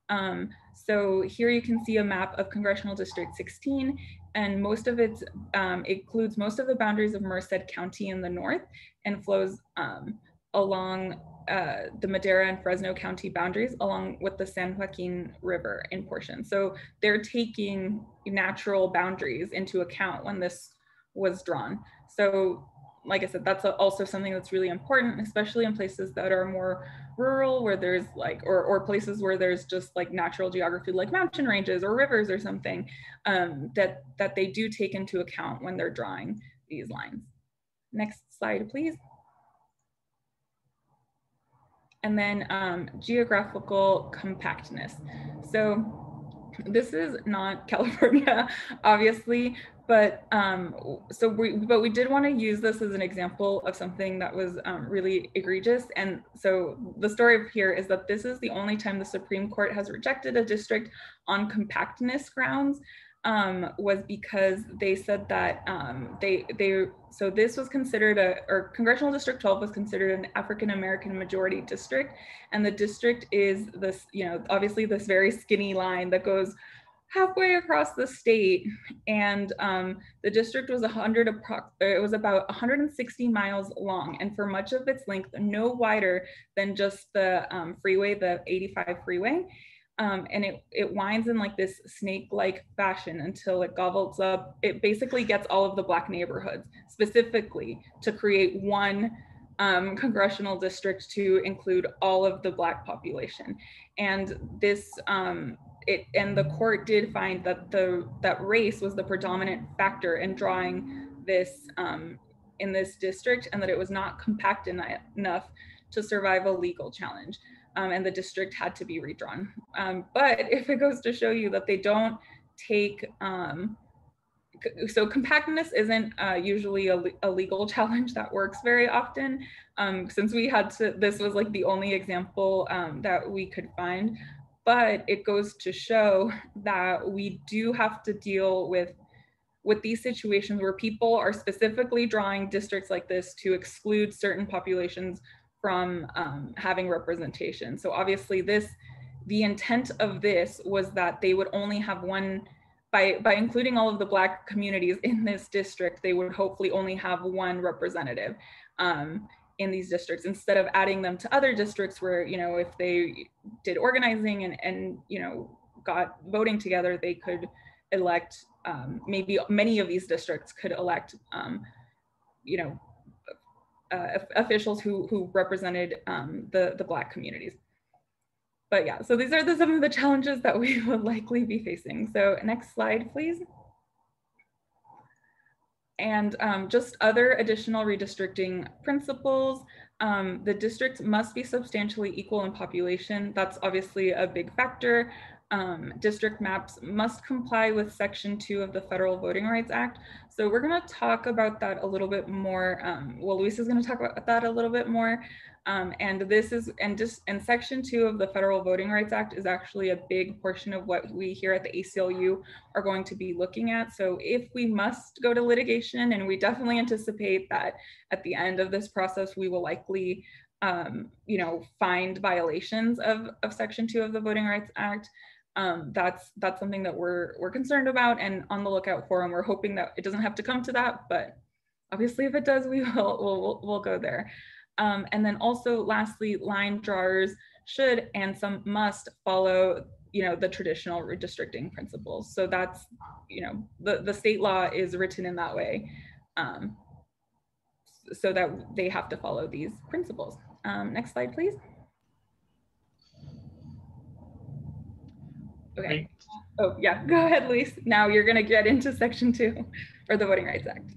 Um, so here you can see a map of Congressional District 16 and most of it um, includes most of the boundaries of Merced County in the north and flows um, along uh, the Madera and Fresno County boundaries along with the San Joaquin River in portion. So they're taking natural boundaries into account when this was drawn. So like I said, that's also something that's really important, especially in places that are more rural where there's like, or, or places where there's just like natural geography, like mountain ranges or rivers or something um, that, that they do take into account when they're drawing these lines. Next slide, please. And then um, geographical compactness. So this is not California, obviously, but um, so we but we did want to use this as an example of something that was um, really egregious. And so the story here is that this is the only time the Supreme Court has rejected a district on compactness grounds. Um, was because they said that um, they they so this was considered a or congressional district 12 was considered an African American majority district, and the district is this you know obviously this very skinny line that goes halfway across the state. And um, the district was 100 it was about 160 miles long. And for much of its length no wider than just the um, freeway the 85 freeway um, and it, it winds in like this snake-like fashion until it gobbles up it basically gets all of the black neighborhoods specifically to create one um, congressional district to include all of the black population. And this um, it and the court did find that the that race was the predominant factor in drawing this um, in this district and that it was not compact enough to survive a legal challenge um, and the district had to be redrawn. Um, but if it goes to show you that they don't take um, so compactness isn't uh, usually a, a, legal challenge that works very often. Um, since we had to this was like the only example um, that we could find. But it goes to show that we do have to deal with with these situations where people are specifically drawing districts like this to exclude certain populations from um, having representation. So obviously this, the intent of this was that they would only have one, by, by including all of the black communities in this district, they would hopefully only have one representative. Um, in these districts instead of adding them to other districts where you know if they did organizing and and you know got voting together they could elect um, maybe many of these districts could elect um, you know uh, officials who who represented um, the the black communities but yeah so these are the, some of the challenges that we will likely be facing so next slide please and um, just other additional redistricting principles. Um, the districts must be substantially equal in population. That's obviously a big factor. Um, district maps must comply with Section 2 of the Federal Voting Rights Act. So we're going to talk about that a little bit more. Um, well, Luis is going to talk about that a little bit more. Um, and this is, and just, and Section 2 of the Federal Voting Rights Act is actually a big portion of what we here at the ACLU are going to be looking at. So if we must go to litigation, and we definitely anticipate that at the end of this process, we will likely um, you know, find violations of, of Section 2 of the Voting Rights Act um, that's that's something that we're we're concerned about and on the lookout for, and we're hoping that it doesn't have to come to that. But obviously, if it does, we will we'll we'll, go there. Um, and then also, lastly, line drawers should and some must follow you know the traditional redistricting principles. So that's you know the the state law is written in that way. Um, so that they have to follow these principles. Um, next slide, please. Okay. Great. Oh, yeah, go ahead, Luis. Now you're going to get into section two for the Voting Rights Act.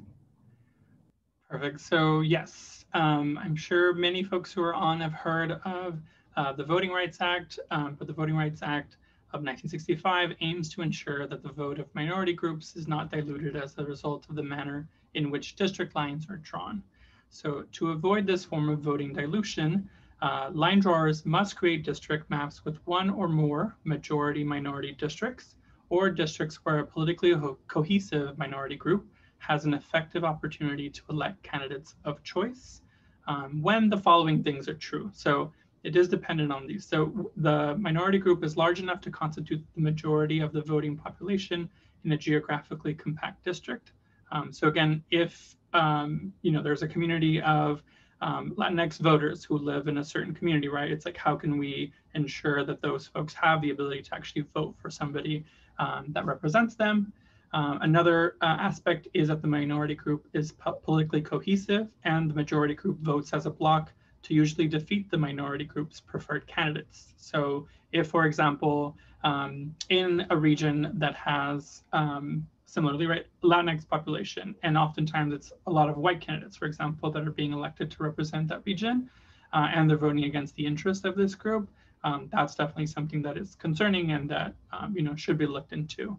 Perfect. So yes, um, I'm sure many folks who are on have heard of uh, the Voting Rights Act, um, but the Voting Rights Act of 1965 aims to ensure that the vote of minority groups is not diluted as a result of the manner in which district lines are drawn. So to avoid this form of voting dilution, uh, line drawers must create district maps with one or more majority minority districts or districts where a politically cohesive minority group has an effective opportunity to elect candidates of choice um, when the following things are true. So it is dependent on these. So the minority group is large enough to constitute the majority of the voting population in a geographically compact district. Um, so again, if um, you know there's a community of um, Latinx voters who live in a certain community, right? It's like, how can we ensure that those folks have the ability to actually vote for somebody um, that represents them? Uh, another uh, aspect is that the minority group is po politically cohesive and the majority group votes as a bloc to usually defeat the minority group's preferred candidates. So if, for example, um, in a region that has um, similarly, right, Latinx population, and oftentimes it's a lot of white candidates, for example, that are being elected to represent that region, uh, and they're voting against the interest of this group. Um, that's definitely something that is concerning and that um, you know should be looked into.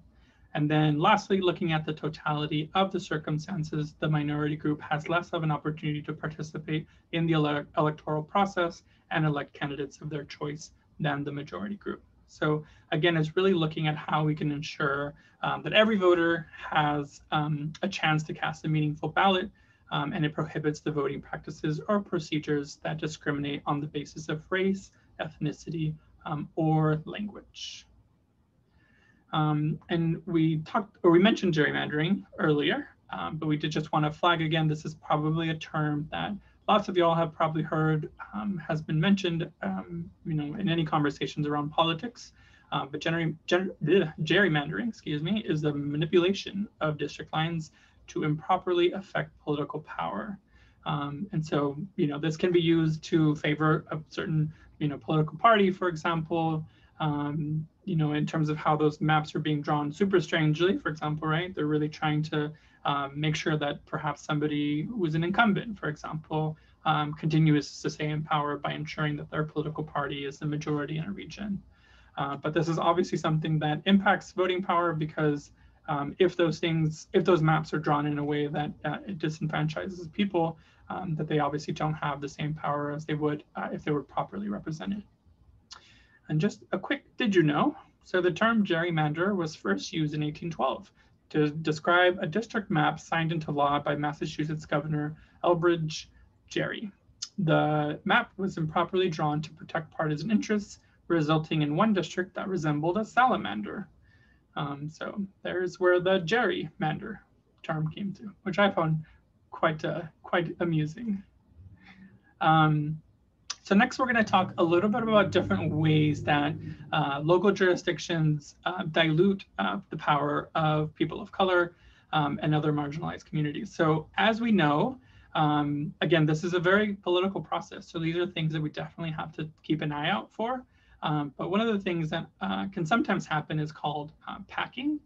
And then lastly, looking at the totality of the circumstances, the minority group has less of an opportunity to participate in the ele electoral process and elect candidates of their choice than the majority group. So again, it's really looking at how we can ensure um, that every voter has um, a chance to cast a meaningful ballot, um, and it prohibits the voting practices or procedures that discriminate on the basis of race, ethnicity, um, or language. Um, and we talked, or we mentioned gerrymandering earlier, um, but we did just want to flag again, this is probably a term that lots of y'all have probably heard um, has been mentioned, um, you know, in any conversations around politics. Um, but gener gener gerrymandering, excuse me, is the manipulation of district lines to improperly affect political power. Um, and so, you know, this can be used to favor a certain, you know, political party, for example, um, you know, in terms of how those maps are being drawn super strangely, for example, right? They're really trying to um, make sure that perhaps somebody who's an incumbent, for example, um, continues to stay in power by ensuring that their political party is the majority in a region. Uh, but this is obviously something that impacts voting power because um, if those things, if those maps are drawn in a way that uh, disenfranchises people, um, that they obviously don't have the same power as they would uh, if they were properly represented. And just a quick, did you know? So the term gerrymander was first used in 1812 to describe a district map signed into law by Massachusetts Governor Elbridge Gerry. The map was improperly drawn to protect partisan interests, resulting in one district that resembled a salamander. Um, so there's where the gerrymander term came to, which I found quite uh, quite amusing. Um, so next we're going to talk a little bit about different ways that uh, local jurisdictions uh, dilute uh, the power of people of color um, and other marginalized communities. So as we know, um, again, this is a very political process. So these are things that we definitely have to keep an eye out for. Um, but one of the things that uh, can sometimes happen is called uh, packing.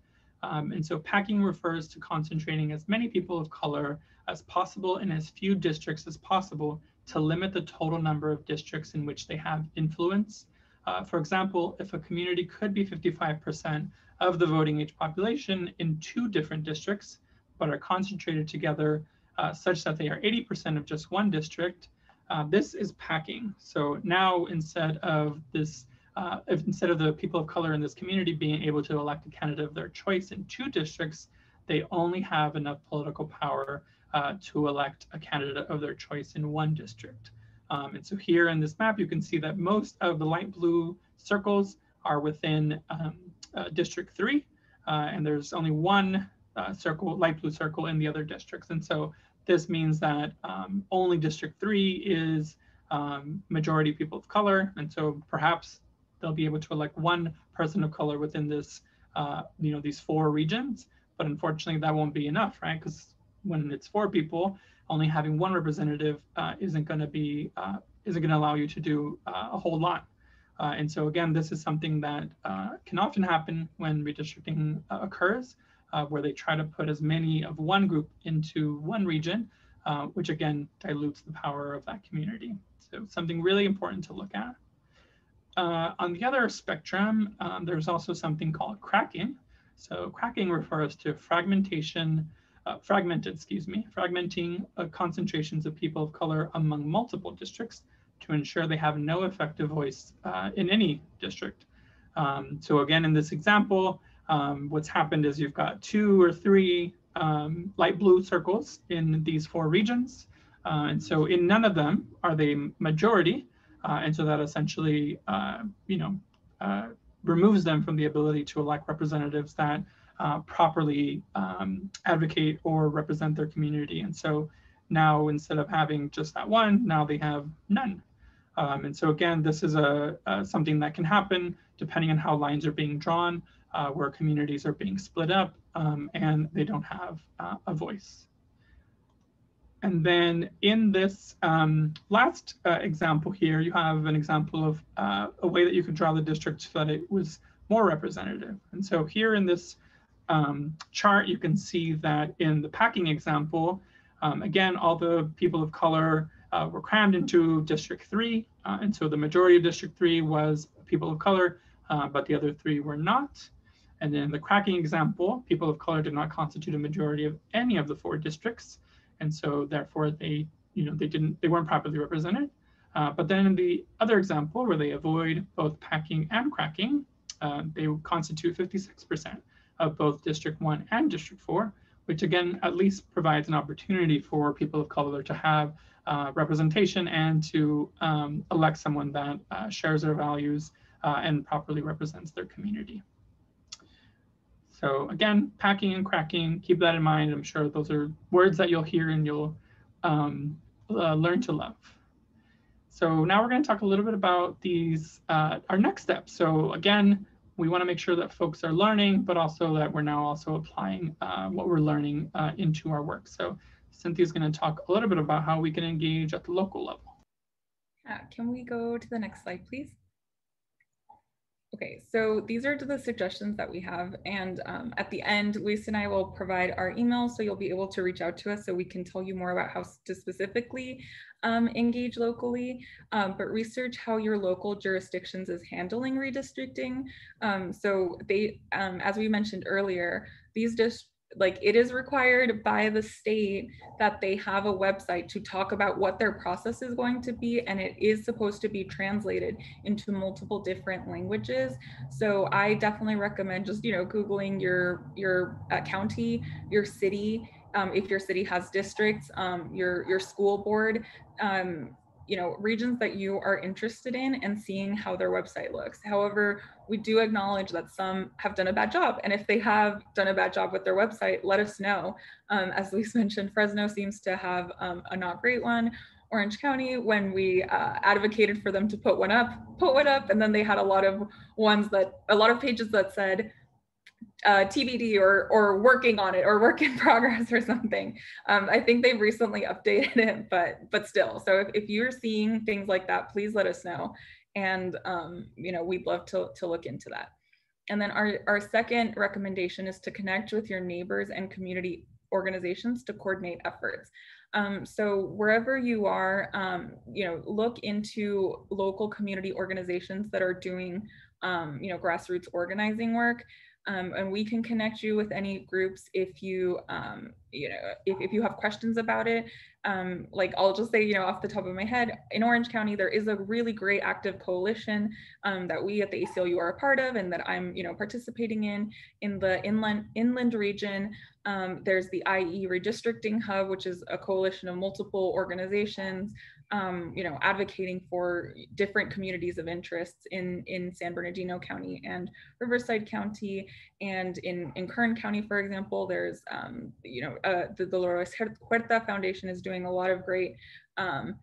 Um, and so packing refers to concentrating as many people of color as possible in as few districts as possible to limit the total number of districts in which they have influence. Uh, for example, if a community could be 55% of the voting age population in two different districts, but are concentrated together uh, such that they are 80% of just one district, uh, this is packing. So now instead of this, uh, if instead of the people of color in this community being able to elect a candidate of their choice in two districts, they only have enough political power uh, to elect a candidate of their choice in one district. Um, and so here in this map, you can see that most of the light blue circles are within um, uh, District 3, uh, and there's only one uh, circle, light blue circle in the other districts. And so this means that um, only District 3 is um, majority people of color, and so perhaps they'll be able to elect one person of color within this, uh, you know, these four regions. But unfortunately, that won't be enough, right? Because when it's four people, only having one representative uh, isn't going to be uh, isn't going to allow you to do uh, a whole lot. Uh, and so again, this is something that uh, can often happen when redistricting uh, occurs, where they try to put as many of one group into one region, which again dilutes the power of that community. So something really important to look at. on the other spectrum, um, there's also something called cracking. So cracking refers to fragmentation uh, fragmented, excuse me, fragmenting uh, concentrations of people of color among multiple districts to ensure they have no effective voice uh, in any district. Um, so again, in this example, um, what's happened is you've got two or three um, light blue circles in these four regions. Uh, and so in none of them are they majority. Uh, and so that essentially, uh, you know, removes them from the ability to elect representatives that uh, properly um, advocate or represent their community. And so now instead of having just that one, now they have none. Um, and so again, this is a, a, something that can happen depending on how lines are being drawn, uh, where communities are being split up um, and they don't have uh, a voice. And then in this um, last uh, example here, you have an example of uh, a way that you could draw the district so that it was more representative. And so here in this um, chart, you can see that in the packing example, um, again, all the people of color uh, were crammed into District 3. Uh, and so the majority of District 3 was people of color, uh, but the other three were not. And then the cracking example, people of color did not constitute a majority of any of the four districts. And so therefore they, you know, they didn't, they weren't properly represented. Uh, but then in the other example where they avoid both packing and cracking, uh, they constitute 56% of both District 1 and District 4, which again at least provides an opportunity for people of color to have uh, representation and to um, elect someone that uh, shares their values uh, and properly represents their community. So again, packing and cracking, keep that in mind. I'm sure those are words that you'll hear and you'll um, uh, learn to love. So now we're going to talk a little bit about these, uh, our next steps. So again, we want to make sure that folks are learning, but also that we're now also applying uh, what we're learning uh, into our work. So Cynthia's going to talk a little bit about how we can engage at the local level. Yeah, can we go to the next slide, please? Okay, so these are the suggestions that we have. And um, at the end, Luis and I will provide our email so you'll be able to reach out to us so we can tell you more about how to specifically um, engage locally, um, but research how your local jurisdictions is handling redistricting. Um, so they, um, as we mentioned earlier, these just like it is required by the state that they have a website to talk about what their process is going to be and it is supposed to be translated into multiple different languages. So i definitely recommend just you know googling your your uh, county your city um, if your city has districts um, your your school board um, you know regions that you are interested in and seeing how their website looks. However we do acknowledge that some have done a bad job and if they have done a bad job with their website let us know. Um, as Lisa mentioned fresno seems to have um, a not great one. Orange county when we uh, advocated for them to put one up put one up and then they had a lot of ones that a lot of pages that said uh, TBD or or working on it or work in progress or something. Um, I think they've recently updated it, but but still. So if, if you're seeing things like that, please let us know. And um, you know, we'd love to, to look into that. And then our, our second recommendation is to connect with your neighbors and community organizations to coordinate efforts. Um, so wherever you are, um, you know, look into local community organizations that are doing, um, you know, grassroots organizing work. Um, and we can connect you with any groups if you um, you know if, if you have questions about it um, like I'll just say, you know, off the top of my head, in Orange County, there is a really great active coalition um, that we at the ACLU are a part of and that I'm, you know, participating in. In the inland, inland region, um, there's the IE Redistricting Hub, which is a coalition of multiple organizations um, you know, advocating for different communities of interests in, in San Bernardino County and Riverside County. And in, in Kern County, for example, there's, um, you know, uh, the Dolores Huerta Foundation is doing a lot of great um,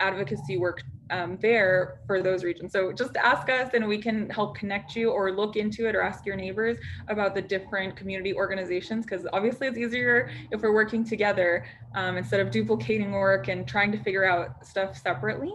advocacy work um, there for those regions. So just ask us and we can help connect you or look into it or ask your neighbors about the different community organizations because obviously it's easier if we're working together um, instead of duplicating work and trying to figure out stuff separately.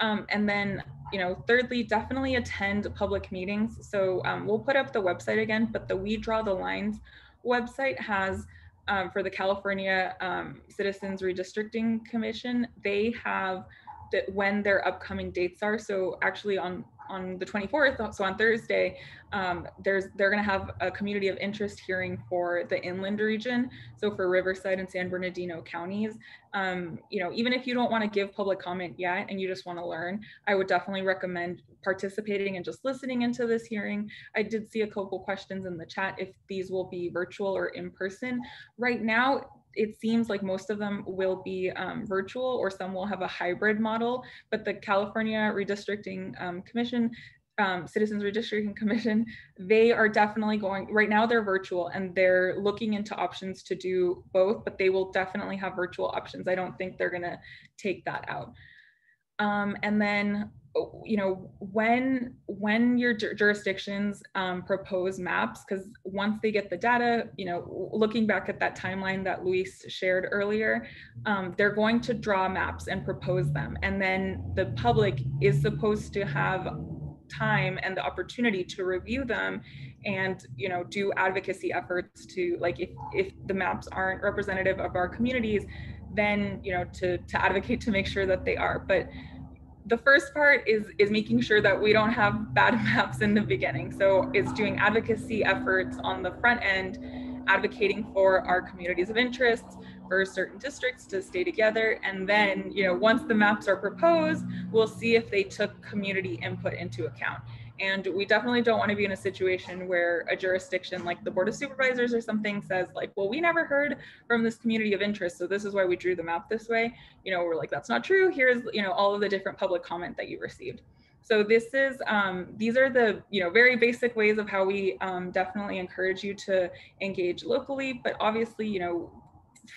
Um, and then, you know, thirdly, definitely attend public meetings. So um, we'll put up the website again, but the We Draw the Lines website has um, for the California um, Citizens Redistricting Commission, they have that when their upcoming dates are. So actually on on the 24th, so on Thursday, um, there's they're going to have a community of interest hearing for the inland region. So for Riverside and San Bernardino counties, um, you know, even if you don't want to give public comment yet and you just want to learn, I would definitely recommend participating and just listening into this hearing. I did see a couple questions in the chat if these will be virtual or in person. Right now, it seems like most of them will be um, virtual or some will have a hybrid model, but the California Redistricting um, Commission, um, Citizens Redistricting Commission, they are definitely going, right now they're virtual and they're looking into options to do both, but they will definitely have virtual options. I don't think they're gonna take that out. Um, and then you know when when your jurisdictions um, propose maps because once they get the data you know looking back at that timeline that luis shared earlier um, they're going to draw maps and propose them. And then the public is supposed to have time and the opportunity to review them and you know do advocacy efforts to like if if the maps aren't representative of our communities then you know to to advocate to make sure that they are. But the first part is is making sure that we don't have bad maps in the beginning. So it's doing advocacy efforts on the front end advocating for our communities of interest for certain districts to stay together. And then you know once the maps are proposed we'll see if they took community input into account and we definitely don't want to be in a situation where a jurisdiction like the Board of Supervisors or something says like, well, we never heard from this community of interest. So this is why we drew the map this way. You know, we're like, that's not true. Here's, you know, all of the different public comment that you received. So this is, um, these are the, you know, very basic ways of how we um, definitely encourage you to engage locally, but obviously, you know,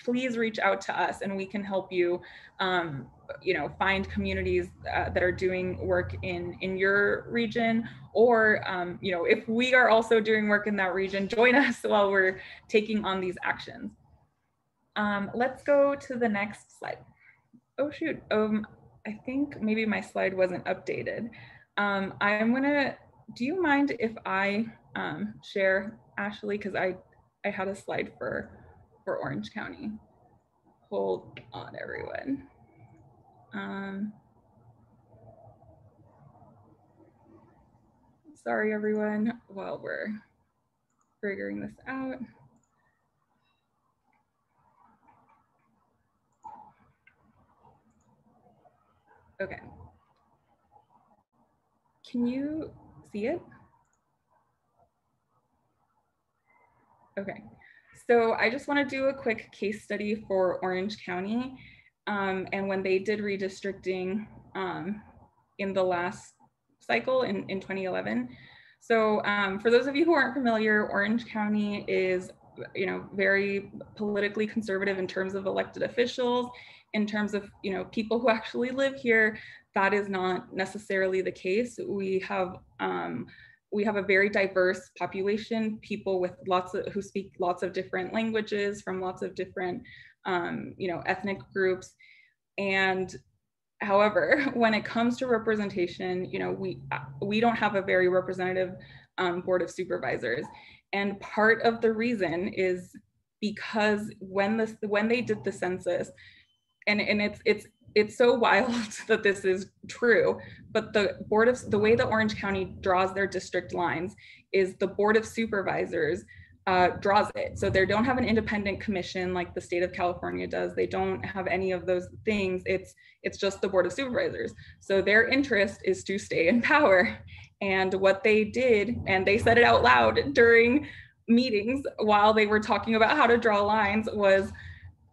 please reach out to us and we can help you um, you know find communities uh, that are doing work in in your region or um, you know if we are also doing work in that region join us while we're taking on these actions. Um, let's go to the next slide. Oh shoot. Um i think maybe my slide wasn't updated. Um, i'm gonna do you mind if i um, share ashley? Because i i had a slide for for orange county hold on everyone um, sorry, everyone, while we're figuring this out. Okay. Can you see it? Okay. So I just want to do a quick case study for Orange County um, and when they did redistricting um, in the last cycle in, in 2011. So um, for those of you who aren't familiar, Orange County is you know, very politically conservative in terms of elected officials, in terms of, you know, people who actually live here, that is not necessarily the case. We have um, we have a very diverse population, people with lots of who speak lots of different languages from lots of different um, you know, ethnic groups. And however, when it comes to representation, you know, we we don't have a very representative um, board of supervisors, and part of the reason is because when this when they did the census, and and it's it's it's so wild that this is true but the board of the way that orange county draws their district lines is the board of supervisors uh, draws it. So they don't have an independent commission like the state of california does. They don't have any of those things. It's it's just the board of supervisors. So their interest is to stay in power. And what they did and they said it out loud during meetings while they were talking about how to draw lines was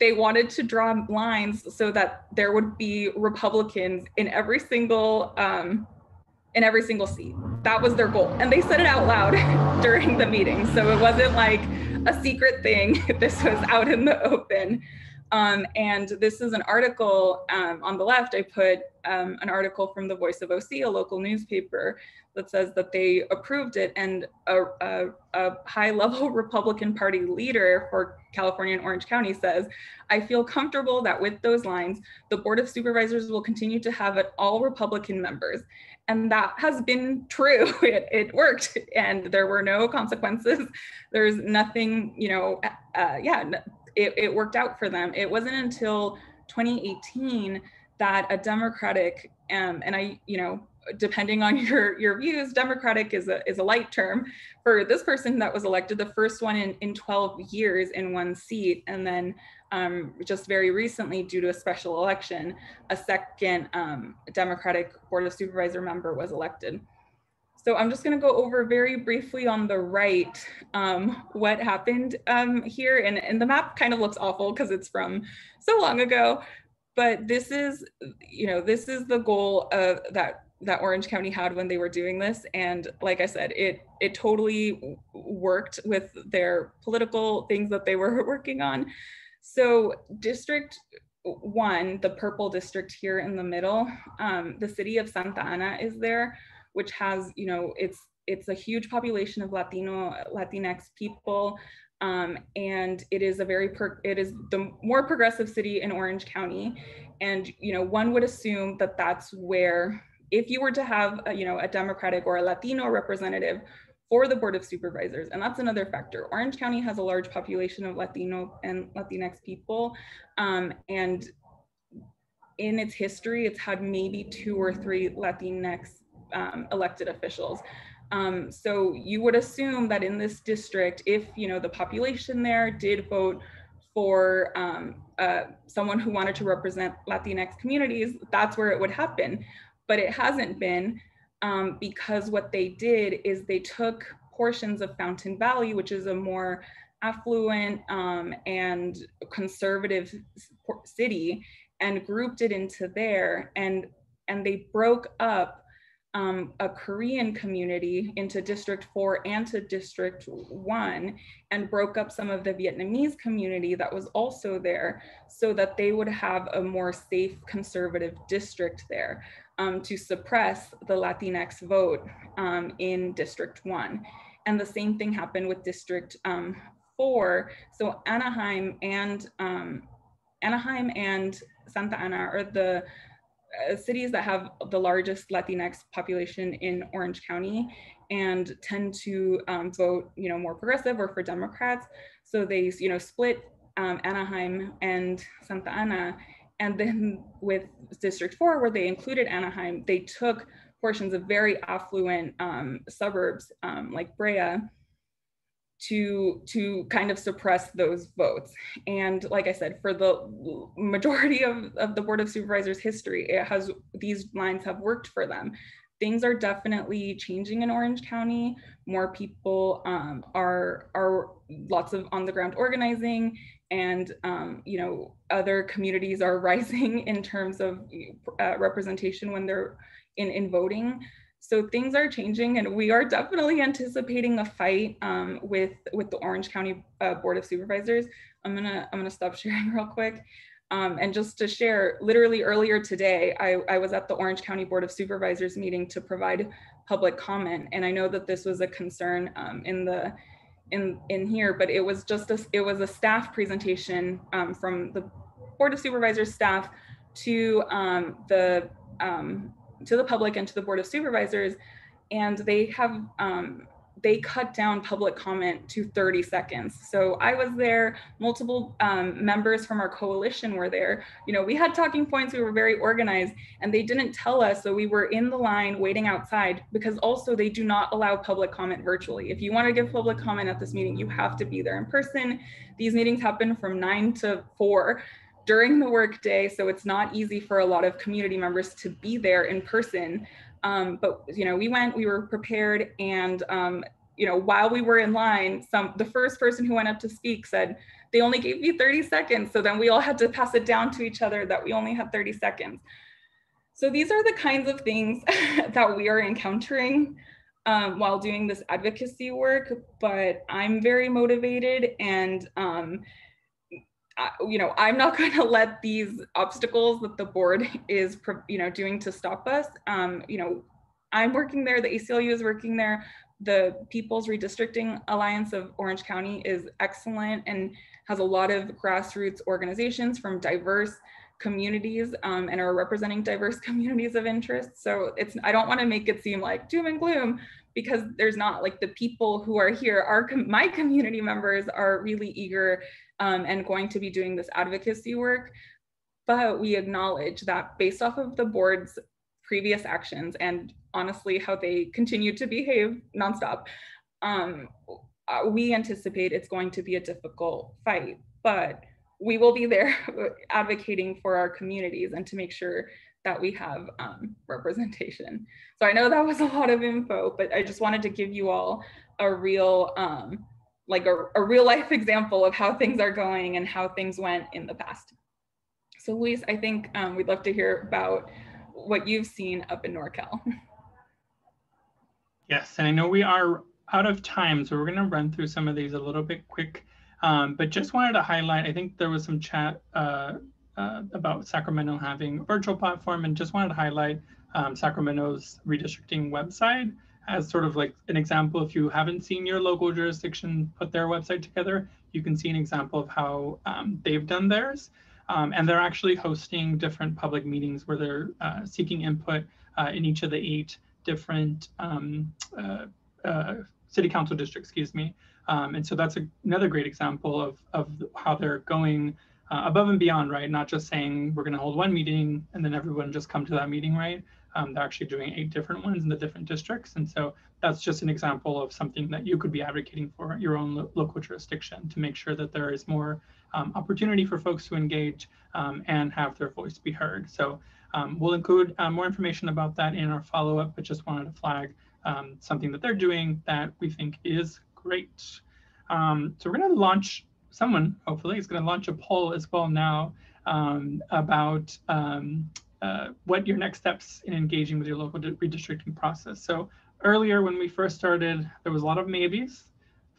they wanted to draw lines so that there would be Republicans in every single um, in every single seat. That was their goal, and they said it out loud during the meeting. So it wasn't like a secret thing. This was out in the open. Um, and this is an article um, on the left. I put um, an article from the Voice of OC, a local newspaper, that says that they approved it. And a, a, a high level Republican Party leader for California and Orange County says, I feel comfortable that with those lines, the Board of Supervisors will continue to have an all Republican members. And that has been true. It, it worked, and there were no consequences. There's nothing, you know, uh, yeah, it, it worked out for them. It wasn't until 2018 that a Democratic, um, and I, you know, depending on your your views, Democratic is a is a light term for this person that was elected, the first one in in 12 years in one seat, and then um, just very recently, due to a special election, a second um, Democratic Board of Supervisor member was elected. So I'm just going to go over very briefly on the right um, what happened um, here. And, and the map kind of looks awful because it's from so long ago. But this is, you know, this is the goal of that that Orange County had when they were doing this. And like I said, it it totally worked with their political things that they were working on. So District one, the purple district here in the middle, um, the city of Santa Ana is there which has, you know, it's it's a huge population of Latino Latinx people. Um, and it is a very per- it is the more progressive city in Orange County, and you know one would assume that that's where if you were to have a, you know a Democratic or a Latino representative for the Board of Supervisors, and that's another factor. Orange County has a large population of Latino and Latinx people, um, and in its history, it's had maybe two or three Latinx um, elected officials. Um, so you would assume that in this district, if you know the population there did vote for um, uh, someone who wanted to represent Latinx communities, that's where it would happen. But it hasn't been um, because what they did is they took portions of Fountain Valley, which is a more affluent um, and conservative city, and grouped it into there, and and they broke up um, a Korean community into District 4 and to District 1 and broke up some of the Vietnamese community that was also there so that they would have a more safe conservative district there um, to suppress the Latinx vote um, in District 1. And the same thing happened with District um, 4. So Anaheim and um, Anaheim and Santa Ana are the uh, cities that have the largest Latinx population in Orange County and tend to um, vote, you know, more progressive or for Democrats. So they, you know, split um, Anaheim and Santa Ana. And then with District 4, where they included Anaheim, they took portions of very affluent um, suburbs um, like Brea to to kind of suppress those votes. And like i said for the majority of, of the board of supervisors history it has these lines have worked for them. Things are definitely changing in orange county. More people um, are are lots of on the ground organizing and um, you know other communities are rising in terms of uh, representation when they're in in voting. So things are changing and we are definitely anticipating a fight um, with with the orange county uh, board of supervisors. I'm gonna i'm gonna stop sharing real quick um, and just to share literally earlier today I, I was at the orange county board of supervisors meeting to provide public comment and i know that this was a concern um, in the in in here but it was just a it was a staff presentation um, from the board of supervisors staff to um, the um, to the public and to the board of supervisors. And they have um, they cut down public comment to 30 seconds. So I was there, multiple um, members from our coalition were there. You know, we had talking points, we were very organized, and they didn't tell us. So we were in the line waiting outside because also they do not allow public comment virtually. If you want to give public comment at this meeting, you have to be there in person. These meetings happen from nine to four during the workday, so it's not easy for a lot of community members to be there in person. Um, but you know, we went, we were prepared, and um, you know, while we were in line, some the first person who went up to speak said they only gave me 30 seconds. So then we all had to pass it down to each other that we only had 30 seconds. So these are the kinds of things that we are encountering um, while doing this advocacy work. But I'm very motivated and um, you know, I'm not going to let these obstacles that the board is, you know, doing to stop us. Um, you know, I'm working there. The ACLU is working there. The People's Redistricting Alliance of Orange County is excellent and has a lot of grassroots organizations from diverse communities um, and are representing diverse communities of interest. So it's I don't want to make it seem like doom and gloom because there's not like the people who are here are my community members are really eager um, and going to be doing this advocacy work. But we acknowledge that based off of the board's previous actions and honestly how they continue to behave nonstop, um, uh, we anticipate it's going to be a difficult fight. But we will be there advocating for our communities and to make sure that we have um, representation. So I know that was a lot of info, but I just wanted to give you all a real um, like a, a real life example of how things are going and how things went in the past. So Luis, I think um, we'd love to hear about what you've seen up in NorCal. Yes, and I know we are out of time, so we're going to run through some of these a little bit quick. Um, but just wanted to highlight, I think there was some chat uh, uh, about Sacramento having a virtual platform, and just wanted to highlight um, Sacramento's redistricting website as sort of like an example, if you haven't seen your local jurisdiction put their website together, you can see an example of how um, they've done theirs. Um, and they're actually hosting different public meetings where they're uh, seeking input uh, in each of the eight different um, uh, uh city council districts, excuse me. Um, and so that's a, another great example of, of how they're going uh, above and beyond, right? Not just saying we're going to hold one meeting and then everyone just come to that meeting, right? Um, they're actually doing eight different ones in the different districts. And so that's just an example of something that you could be advocating for your own lo local jurisdiction to make sure that there is more um, opportunity for folks to engage um, and have their voice be heard. So um, we'll include uh, more information about that in our follow-up, but just wanted to flag um, something that they're doing that we think is great. Um, so we're going to launch, someone hopefully is going to launch a poll as well now about uh, what your next steps in engaging with your local redistricting process. So earlier when we first started, there was a lot of maybes.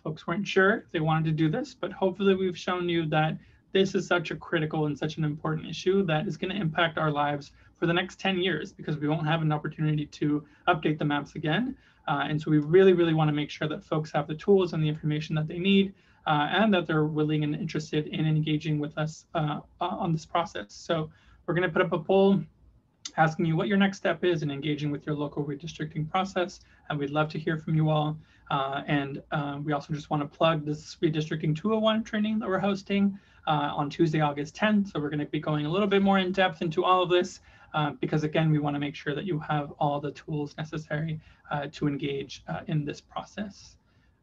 Folks weren't sure they wanted to do this, but hopefully we've shown you that this is such a critical and such an important issue that is going to impact our lives for the next 10 years because we won't have an opportunity to update the maps again. Uh, and so we really, really want to make sure that folks have the tools and the information that they need uh, and that they're willing and interested in engaging with us uh, on this process. So we're going to put up a poll asking you what your next step is in engaging with your local redistricting process. And we'd love to hear from you all. Uh, and uh, we also just want to plug this redistricting 201 training that we're hosting uh, on Tuesday, August 10th. So we're going to be going a little bit more in depth into all of this uh, because again, we want to make sure that you have all the tools necessary uh, to engage uh, in this process.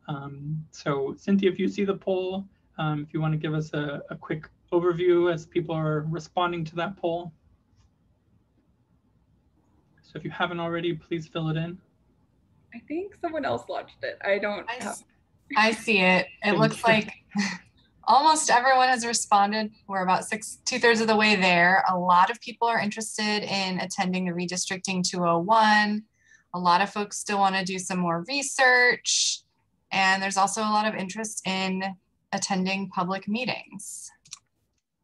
Um, so Cynthia, if you see the poll, um, if you want to give us a, a quick overview as people are responding to that poll. So if you haven't already, please fill it in. I think someone else launched it. I don't I, have. I see it. It looks like almost everyone has responded. We're about six, two thirds of the way there. A lot of people are interested in attending the redistricting 201. A lot of folks still want to do some more research. And there's also a lot of interest in attending public meetings.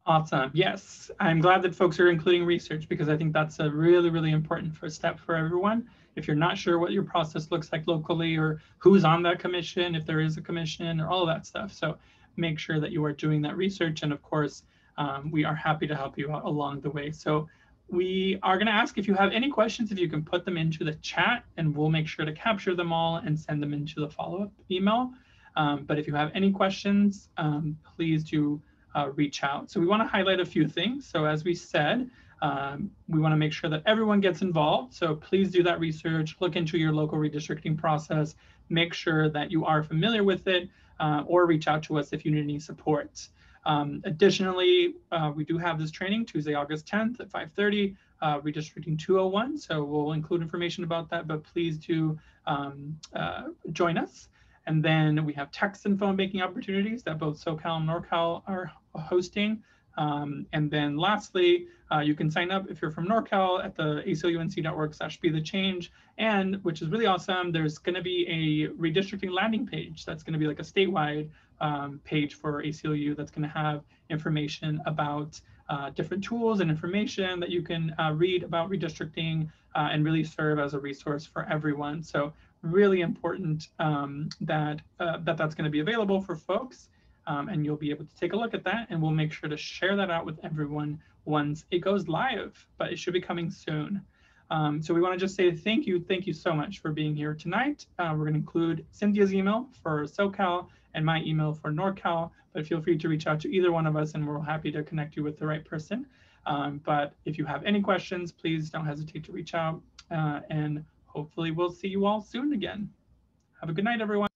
Awesome. Yes, I'm glad that folks are including research because I think that's a really, really important first step for everyone. If you're not sure what your process looks like locally or who's on that commission, if there is a commission or all of that stuff. So make sure that you are doing that research. And of course, um, we are happy to help you out along the way. So we are going to ask if you have any questions, if you can put them into the chat and we'll make sure to capture them all and send them into the follow-up email. Um, but if you have any questions, um, please do uh, reach out. So we want to highlight a few things. So as we said, um, we want to make sure that everyone gets involved. So please do that research, look into your local redistricting process, make sure that you are familiar with it, uh, or reach out to us if you need any support. Um, additionally, uh, we do have this training Tuesday, August 10th at 5.30, uh, redistricting 201. So we'll include information about that, but please do um, uh, join us. And then we have text and phone banking opportunities that both SoCal and NorCal are hosting. Um, and then lastly, uh, you can sign up if you're from NorCal at the aclunc.org slash be the change. And which is really awesome, there's going to be a redistricting landing page that's going to be like a statewide um, page for ACLU that's going to have information about uh, different tools and information that you can uh, read about redistricting uh, and really serve as a resource for everyone. So really important um, that, uh, that that's going to be available for folks. Um, and you'll be able to take a look at that and we'll make sure to share that out with everyone once it goes live, but it should be coming soon. Um, so we want to just say thank you. Thank you so much for being here tonight. Uh, we're going to include Cynthia's email for SoCal and my email for NorCal, but feel free to reach out to either one of us and we're happy to connect you with the right person. Um, but if you have any questions, please don't hesitate to reach out uh, and hopefully we'll see you all soon again. Have a good night, everyone.